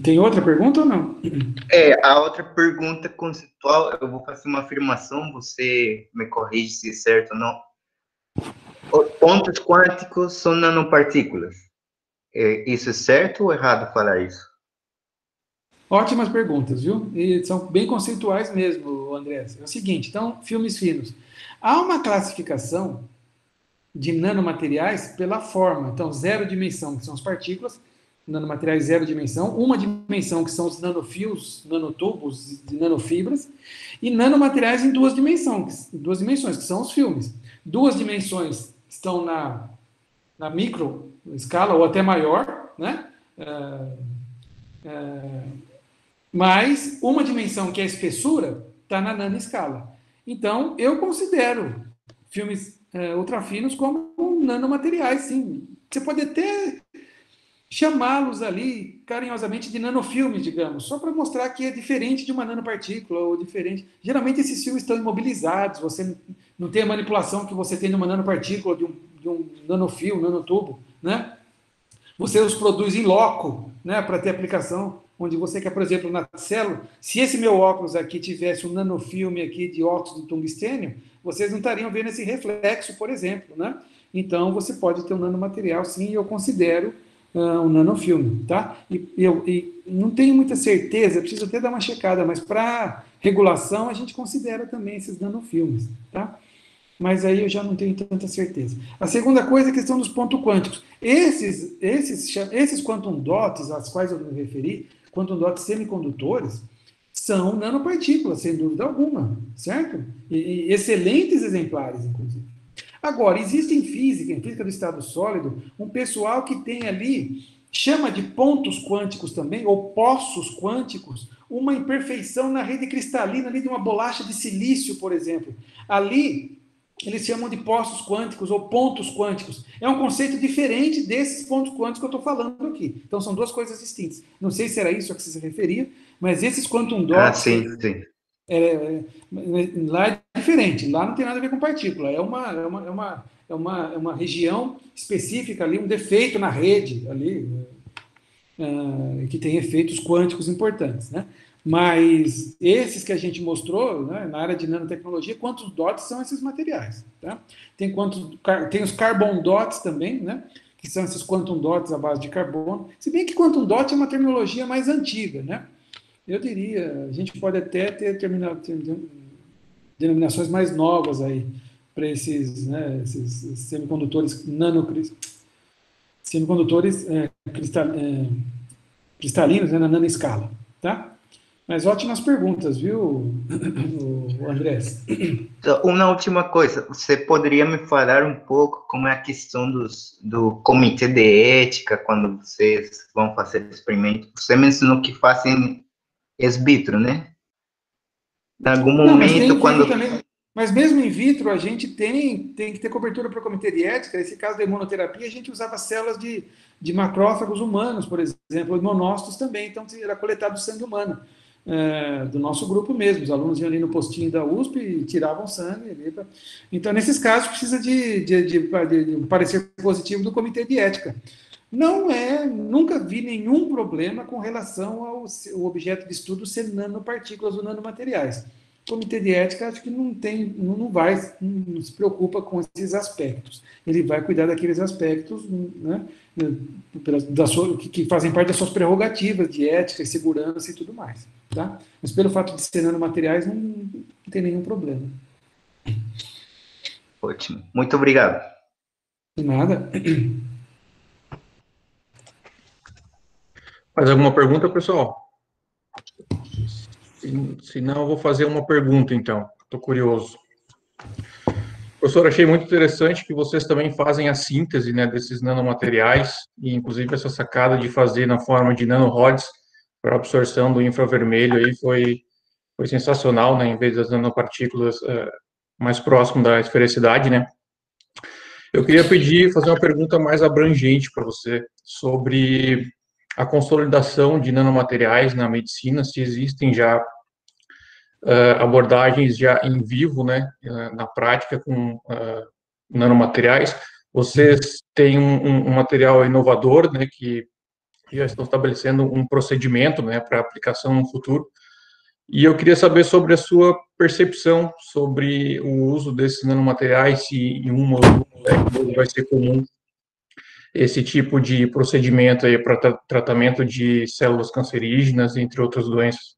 Tem outra pergunta ou não? É, a outra pergunta conceitual, eu vou fazer uma afirmação, você me corrige se é certo ou não. Os pontos quânticos são nanopartículas. É, isso é certo ou errado falar isso? Ótimas perguntas, viu? E são bem conceituais mesmo, André. É o seguinte, então, filmes finos. Há uma classificação de nanomateriais pela forma. Então, zero dimensão, que são as partículas, nanomateriais zero dimensão, uma dimensão, que são os nanofios, nanotubos nanofibras, e nanomateriais em duas dimensões, duas dimensões, que são os filmes. Duas dimensões estão na, na micro escala ou até maior, né? É, é, mas uma dimensão que é espessura está na nanoescala. Então, eu considero filmes é, ultrafinos como nanomateriais, sim. Você pode até chamá-los ali carinhosamente de nanofilmes, digamos, só para mostrar que é diferente de uma nanopartícula ou diferente. Geralmente esses filmes estão imobilizados, você não tem a manipulação que você tem de uma nanopartícula, de um, de um nanofio, um nanotubo, né? Você os produz em loco, né, para ter aplicação onde você quer, por exemplo, na célula, se esse meu óculos aqui tivesse um nanofilme aqui de óxido de tungstênio, vocês não estariam vendo esse reflexo, por exemplo, né? Então, você pode ter um nanomaterial, sim, eu considero uh, um nanofilme, tá? E eu e não tenho muita certeza, preciso até dar uma checada, mas para regulação a gente considera também esses nanofilmes, tá? Mas aí eu já não tenho tanta certeza. A segunda coisa é a questão dos pontos quânticos. Esses, esses, esses quantum dots, às quais eu me referi, quantum dots semicondutores, são nanopartículas, sem dúvida alguma, certo? E, e excelentes exemplares, inclusive. Agora, existe em física, em física do estado sólido, um pessoal que tem ali, chama de pontos quânticos também, ou poços quânticos, uma imperfeição na rede cristalina ali de uma bolacha de silício, por exemplo. Ali, eles chamam de postos quânticos ou pontos quânticos. É um conceito diferente desses pontos quânticos que eu estou falando aqui. Então, são duas coisas distintas. Não sei se era isso a que você se referia, mas esses quantum dots... Ah, sim, sim. É, é, lá é diferente. Lá não tem nada a ver com partícula. É uma, é uma, é uma, é uma, é uma região específica ali, um defeito na rede ali, uh, que tem efeitos quânticos importantes, né? Mas esses que a gente mostrou né, na área de nanotecnologia, quantos dots são esses materiais? Tá? Tem, quantos, tem os carbon dots também, né, que são esses quantum dots à base de carbono. Se bem que quantum dot é uma terminologia mais antiga. Né? Eu diria, a gente pode até ter, ter denominações mais novas aí para esses, né, esses semicondutores nanocris, semicondutores é, cristal, é, cristalinos né, na nanoescala. Tá? Mas ótimas perguntas, viu, André? Então, uma última coisa, você poderia me falar um pouco como é a questão dos, do comitê de ética quando vocês vão fazer experimento? Você mencionou que fazem ex vitro, né? Em algum Não, momento, quando... Também, mas mesmo in vitro, a gente tem, tem que ter cobertura para o comitê de ética. Nesse caso da imunoterapia, a gente usava células de, de macrófagos humanos, por exemplo, imunócitos também, então era coletado sangue humano é, do nosso grupo mesmo. Os alunos iam ali no postinho da USP e tiravam sangue. Ali pra... Então, nesses casos, precisa de, de, de, de, um parecer positivo do comitê de ética. Não é, nunca vi nenhum problema com relação ao, ao objeto de estudo ser nanopartículas ou nanomateriais. o comitê de ética acho que não tem, não vai, não se preocupa com esses aspectos. Ele vai cuidar daqueles aspectos né, da sua, que fazem parte das suas prerrogativas de ética e segurança e tudo mais. Tá? Mas pelo fato de ser nanomateriais, não, não tem nenhum problema. Ótimo. Muito obrigado. De nada. Mais alguma pergunta, pessoal? Se, se não, eu vou fazer uma pergunta, então. Estou curioso. Professor, achei muito interessante que vocês também fazem a síntese né, desses nanomateriais, e inclusive essa sacada de fazer na forma de nanorods para absorção do infravermelho aí foi, foi sensacional, né, em vez das nanopartículas uh, mais próximo da esfericidade, né. Eu queria pedir, fazer uma pergunta mais abrangente para você sobre a consolidação de nanomateriais na medicina, se existem já uh, abordagens já em vivo, né, uh, na prática com uh, nanomateriais. Vocês têm um, um, material inovador, né, que já estão estabelecendo um procedimento, né, para aplicação no futuro. E eu queria saber sobre a sua percepção sobre o uso desses nanomateriais, se em uma ou outra vai ser comum esse tipo de procedimento aí para tratamento de células cancerígenas, entre outras doenças?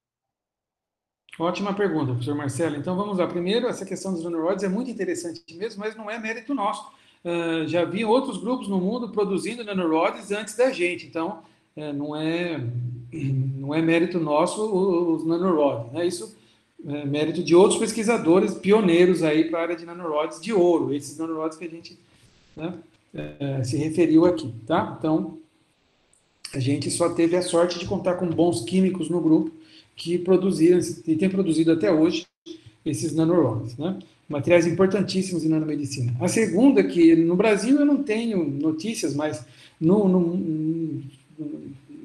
Ótima pergunta, professor Marcelo. Então vamos lá. Primeiro, essa questão dos nanoroides é muito interessante mesmo, mas não é mérito nosso. Uh, já vi outros grupos no mundo produzindo nanoroides antes da gente, então uh, não, é, não é mérito nosso os nanoroides. Né? Isso é mérito de outros pesquisadores pioneiros aí para a área de nanoroides de ouro, esses nanoroides que a gente né, é, se referiu aqui, tá? Então, a gente só teve a sorte de contar com bons químicos no grupo que produziram e tem produzido até hoje esses nanorods, né? Materiais importantíssimos em nanomedicina. A segunda é que no Brasil eu não tenho notícias, mas no, no,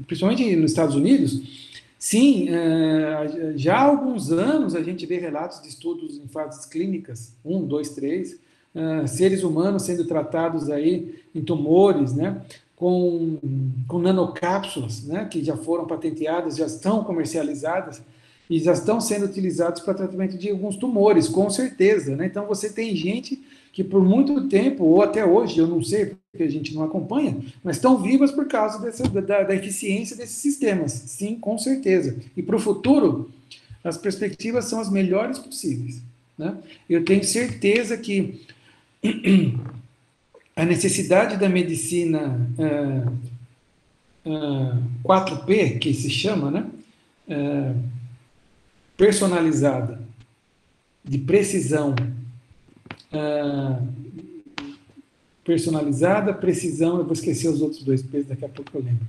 principalmente nos Estados Unidos, sim, é, já há alguns anos a gente vê relatos de estudos em fases clínicas, um, dois, três, uh, seres humanos sendo tratados aí em tumores, né, com, com nanocápsulas, né, que já foram patenteadas, já estão comercializadas e já estão sendo utilizados para tratamento de alguns tumores, com certeza, né? Então você tem gente que por muito tempo, ou até hoje, eu não sei, porque a gente não acompanha, mas estão vivas por causa dessa, da, da eficiência desses sistemas. Sim, com certeza. E para o futuro, as perspectivas são as melhores possíveis. Né? Eu tenho certeza que a necessidade da medicina uh, uh, 4P, que se chama, né? Uh, personalizada, de precisão, personalizada, precisão, eu vou esquecer os outros dois P's, daqui a pouco eu lembro.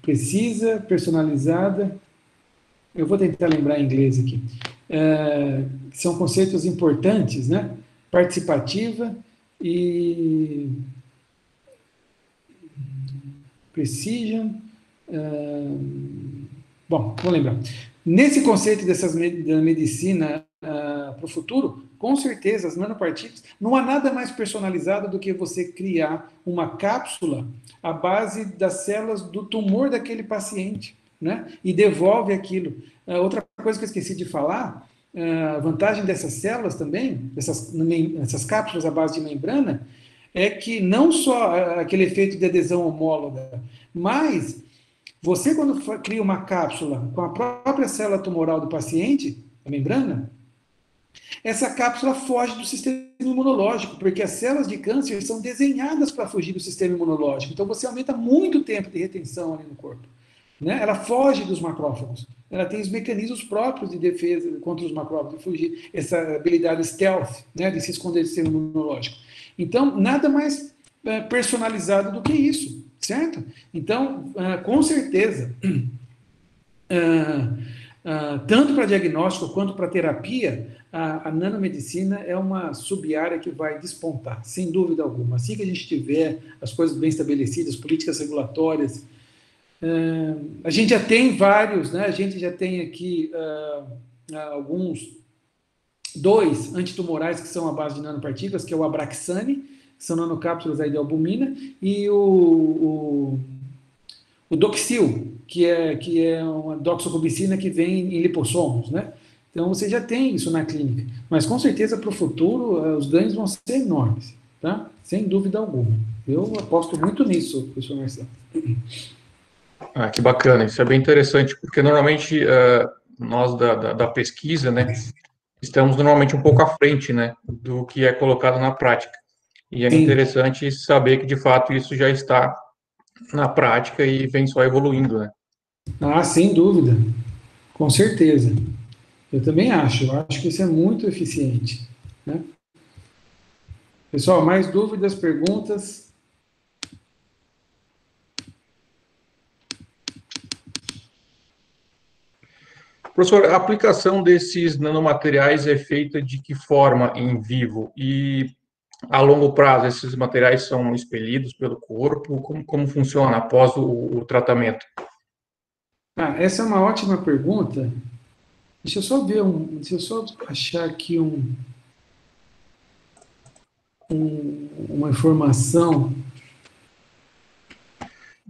precisa, personalizada, eu vou tentar lembrar em inglês aqui. são conceitos importantes, né? participativa e precision. Uh, bom, vou lembrar. Nesse conceito dessas da medicina uh, para o futuro, com certeza as nanopartículas, não há nada mais personalizado do que você criar uma cápsula à base das células do tumor daquele paciente, né? E devolve aquilo. Uh, outra coisa que eu esqueci de falar a vantagem dessas células também, dessas, dessas cápsulas à base de membrana, é que não só aquele efeito de adesão homóloga, mas você, quando cria uma cápsula com a própria célula tumoral do paciente, a membrana, essa cápsula foge do sistema imunológico, porque as células de câncer são desenhadas para fugir do sistema imunológico. Então você aumenta muito o tempo de retenção ali no corpo. Né? Ela foge dos macrófagos. Ela tem os mecanismos próprios de defesa contra os macrófagos, de fugir, essa habilidade stealth, né? de se esconder do sistema imunológico. Então, nada mais é, personalizado do que isso, certo? Então, uh, com certeza, uh, tanto para diagnóstico quanto para terapia, a, a, nanomedicina é uma sub-área que vai despontar, sem dúvida alguma. Assim que a gente tiver as coisas bem estabelecidas, políticas regulatórias, Uh, a gente já tem vários, né? A gente já tem aqui uh, alguns, dois antitumorais que são a base de nanopartículas, que é o Abraxane, que são nanocápsulas aí de albumina, e o, o, o Doxil, que é, que é uma doxorubicina que vem em lipossomos, né? Então, você já tem isso na clínica. Mas, com certeza, para o futuro, eh, os ganhos vão ser enormes, tá? Sem dúvida alguma. Eu aposto muito nisso, professor Marcelo. Ah, que bacana. Isso é bem interessante, porque normalmente uh, nós da, da, da, pesquisa, né, estamos normalmente um pouco à frente, né, do que é colocado na prática. E é Sim. interessante saber que, de fato, isso já está na prática e vem só evoluindo, né? Ah, sem dúvida. Com certeza. Eu também acho. Eu acho que isso é muito eficiente. Né? Pessoal, mais dúvidas, perguntas? Professor, a aplicação desses nanomateriais é feita de que forma em vivo? E a longo prazo, esses materiais são expelidos pelo corpo? Como, como funciona após o, o tratamento? Ah, essa é uma ótima pergunta. Deixa eu só ver um. Deixa eu só achar aqui um, um uma informação.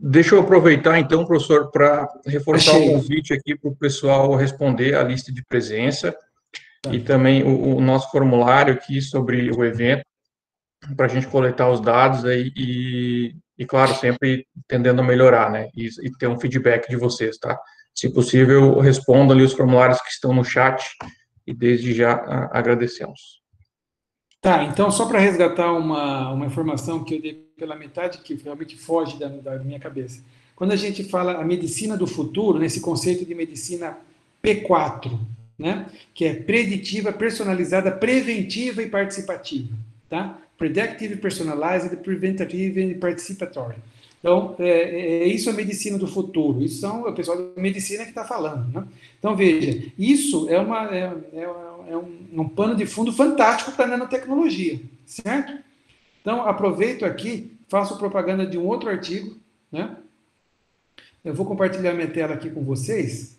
Deixa eu aproveitar, então, professor, para reforçar Achei. o convite aqui para o pessoal responder a lista de presença tá. e também o, o, nosso formulário aqui sobre o evento, para a gente coletar os dados aí e, e, claro, sempre tendendo a melhorar, né? E, e ter um feedback de vocês, tá? Se possível, responda ali os formulários que estão no chat e desde já agradecemos. Tá, então só para resgatar uma, uma informação que eu dei pela metade, que realmente foge da, da minha cabeça. Quando a gente fala a medicina do futuro, nesse conceito de medicina P4, né, que é preditiva, personalizada, preventiva e participativa, tá? Predictive, personalized, preventative e participatory. Então, é, é, é isso a medicina do futuro. Isso são o pessoal da medicina que está falando. Né? Então, veja, isso é, uma, é, é, é um, um, pano de fundo fantástico para a nanotecnologia, certo? Então, aproveito aqui, faço propaganda de um outro artigo. Né? Eu vou compartilhar minha tela aqui com vocês,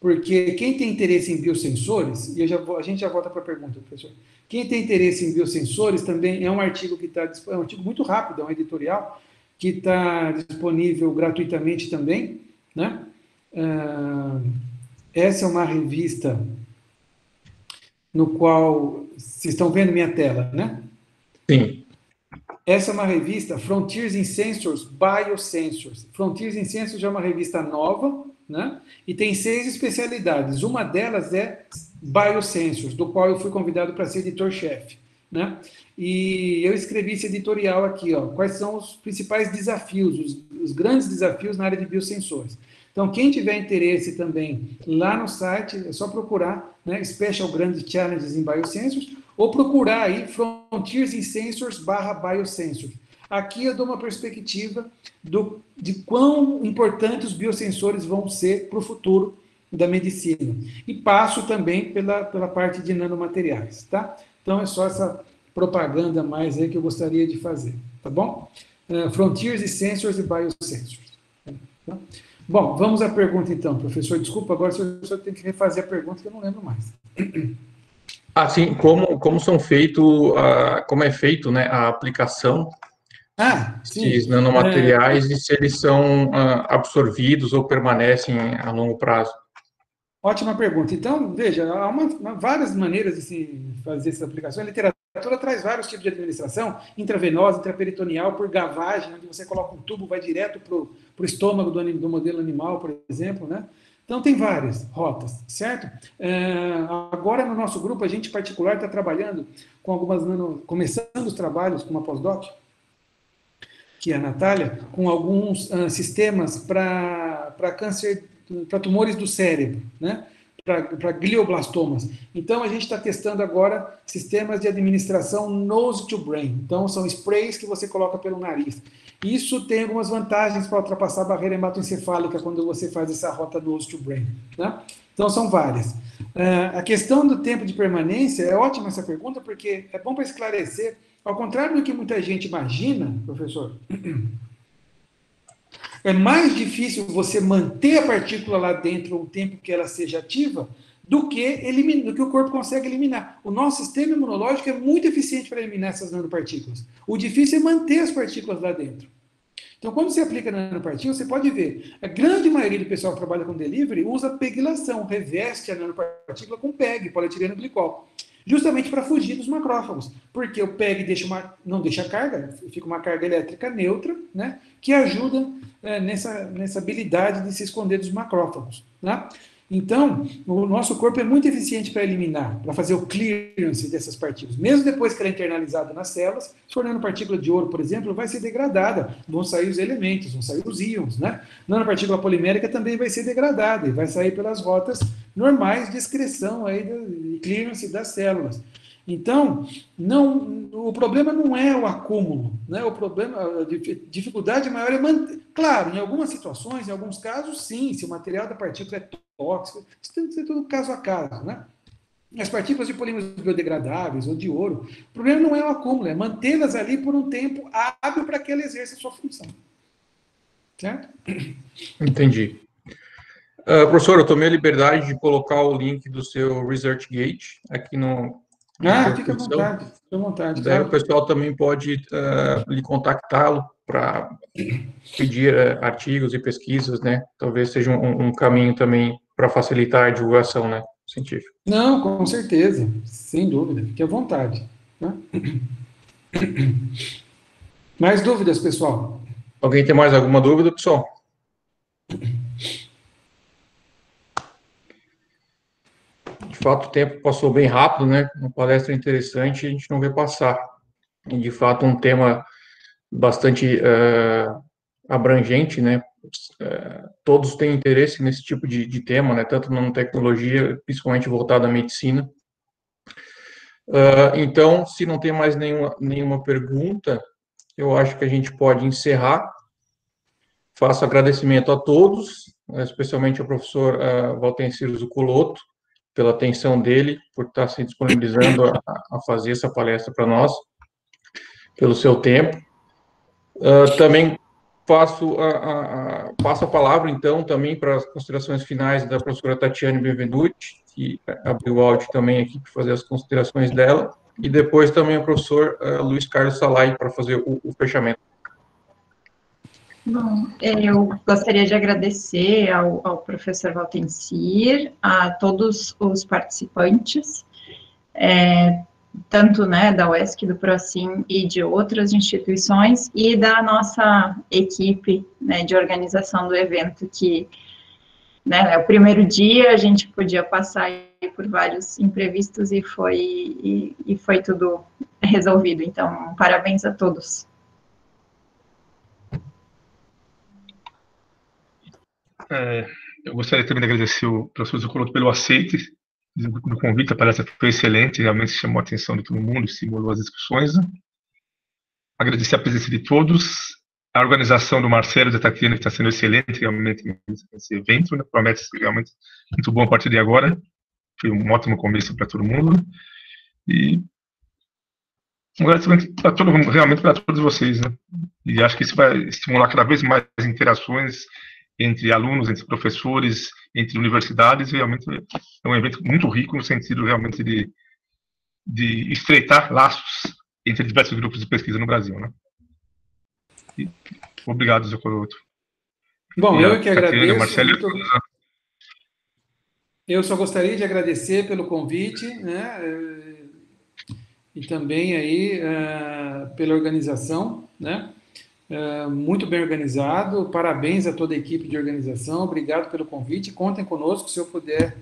porque quem tem interesse em biosensores, e vou, a gente já volta para a pergunta, professor. Quem tem interesse em biosensores também é um artigo que está é um artigo muito rápido, é um editorial, que está disponível gratuitamente também. Né? Uh, essa é uma revista no qual. Vocês estão vendo minha tela, né? Sim. Essa é uma revista, Frontiers in Sensors, Biosensors. Frontiers in Sensors é uma revista nova, né? E tem seis especialidades. Uma delas é Biosensors, do qual eu fui convidado para ser editor-chefe, né? E eu escrevi esse editorial aqui, ó, quais são os principais desafios, os, os grandes desafios na área de biosensores. Então, quem tiver interesse também lá no site, é só procurar né, Special Grand Challenges in Biosensors ou procurar aí Frontiers in Sensors barra Biosensors. Aqui eu dou uma perspectiva do, de quão importantes os biosensores vão ser para o futuro da medicina. E passo também pela, pela parte de nanomateriais, tá? Então é só essa propaganda mais aí que eu gostaria de fazer, tá bom? Uh, Frontiers e Sensors e Biosensors. Tá? Bom, vamos à pergunta então, professor. Desculpa, agora o senhor tem que refazer a pergunta que eu não lembro mais. Assim, como, como são feito, uh, como é feito né, a aplicação ah, desses nanomateriais é... e se eles são uh, absorvidos ou permanecem a longo prazo? Ótima pergunta. Então, veja, há uma, várias maneiras de se fazer essa aplicação. A literatura literatura traz vários tipos de administração, intravenosa, intraperitoneal, por gavagem, onde você coloca um tubo, vai direto para o estômago do, do, modelo animal, por exemplo, né? Então, tem várias rotas, certo? É, agora, no nosso grupo, a gente, particular, está trabalhando com algumas começando os trabalhos com uma pós-doc, que é a Natália, com alguns uh, sistemas para câncer, para tumores do cérebro, né? Para glioblastomas. Então, a gente está testando agora sistemas de administração nose to brain. Então, são sprays que você coloca pelo nariz. Isso tem algumas vantagens para ultrapassar a barreira hematoencefálica quando você faz essa rota nose to brain. Né? Então, são várias. Uh, a questão do tempo de permanência é ótima essa pergunta, porque é bom para esclarecer. Ao contrário do que muita gente imagina, professor, é mais difícil você manter a partícula lá dentro o tempo que ela seja ativa do que, eliminar, do que o corpo consegue eliminar. O nosso sistema imunológico é muito eficiente para eliminar essas nanopartículas. O difícil é manter as partículas lá dentro. Então, quando você aplica na nanopartícula, você pode ver, a grande maioria do pessoal que trabalha com delivery usa pegilação, reveste a nanopartícula com PEG, polietileno glicol, justamente para fugir dos macrófagos, porque o PEG deixa uma, não deixa carga, fica uma carga elétrica neutra, né, que ajuda é, nessa, nessa habilidade de se esconder dos macrófagos. Né? Então, o nosso corpo é muito eficiente para eliminar, para fazer o clearance dessas partículas. Mesmo depois que ela é internalizada nas células, se for nanopartícula de ouro, por exemplo, vai ser degradada, vão sair os elementos, vão sair os íons, né? Nanopartícula polimérica também vai ser degradada e vai sair pelas rotas normais de excreção aí de clearance das células. Então, não, o problema não é o acúmulo, né? o problema, a dificuldade maior é manter. Claro, em algumas situações, em alguns casos, sim, se o material da partícula é tóxico, isso tem que ser tudo caso a caso, né? As partículas de polímeros biodegradáveis ou de ouro, o problema não é o acúmulo, é mantê-las ali por um tempo hábil para que ela exerça a sua função. Certo? Entendi. Uh, professor, eu tomei a liberdade de colocar o link do seu ResearchGate aqui no, ah, fica à vontade, fica à vontade. Daí claro. o pessoal também pode uh, lhe contactá-lo para pedir uh, artigos e pesquisas, né? Talvez seja um, um caminho também para facilitar a divulgação, né, científica. Não, com certeza, sem dúvida, fique à vontade. Né? Mais dúvidas, pessoal? Alguém tem mais alguma dúvida, pessoal? De fato, o tempo passou bem rápido, né? Uma palestra interessante, a gente não vê passar. E, de fato, um tema bastante uh, abrangente, né? Uh, todos têm interesse nesse tipo de, de tema, né? Tanto na tecnologia, principalmente voltada à medicina. Uh, então, se não tem mais nenhuma, nenhuma pergunta, eu acho que a gente pode encerrar. Faço agradecimento a todos, especialmente ao professor uh, Valtenciro Zuculoto, pela atenção dele, por estar se disponibilizando a, a fazer essa palestra para nós, pelo seu tempo. Uh, também passo a, a, a, passo a palavra, então, também para as considerações finais da professora Tatiane Benvenuti, que abriu o áudio também aqui para fazer as considerações dela, e depois também o professor uh, Luiz Carlos Salai para fazer o, o fechamento. Bom, eu gostaria de agradecer ao, ao professor Valtencir, a todos os participantes, é, tanto né, da UESC, do PROCIM e de outras instituições, e da nossa equipe né, de organização do evento, que né, é o primeiro dia a gente podia passar por vários imprevistos e foi, e, e foi tudo resolvido. Então, parabéns a todos. É, eu gostaria também de agradecer o professor Zucoloto pelo aceite do convite, a palestra foi excelente, realmente chamou a atenção de todo mundo, estimulou as discussões. Agradecer a presença de todos, a organização do Marcelo da Tatiana, está sendo excelente realmente nesse evento, né? promete ser realmente muito bom a partir de agora, foi um ótimo começo para todo mundo, e um agradecimento para todo mundo, realmente para todos vocês, né? e acho que isso vai estimular cada vez mais interações entre alunos, entre professores, entre universidades, realmente é um evento muito rico no sentido realmente de, de estreitar laços entre diversos grupos de pesquisa no Brasil, né? E, obrigado, Zé Coroto. Bom, eu que agradeço. Marcelo, muito... Eu só gostaria de agradecer pelo convite, né? E também aí uh, pela organização, né? É, muito bem organizado. Parabéns a toda a equipe de organização. Obrigado pelo convite. Contem conosco se eu puder.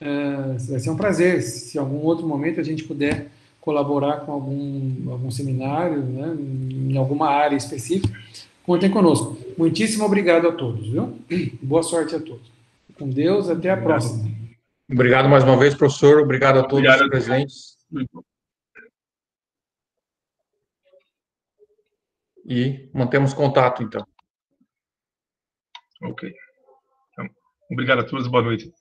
É, vai ser um prazer. Se em algum outro momento a gente puder colaborar com algum, algum seminário, né, em alguma área específica, contem conosco. Muitíssimo obrigado a todos, viu? Boa sorte a todos. Com Deus, até a próxima. Obrigado mais uma vez, professor. Obrigado a todos obrigado. os presentes e mantemos contato, então. Ok. Então, obrigado a todos, boa noite.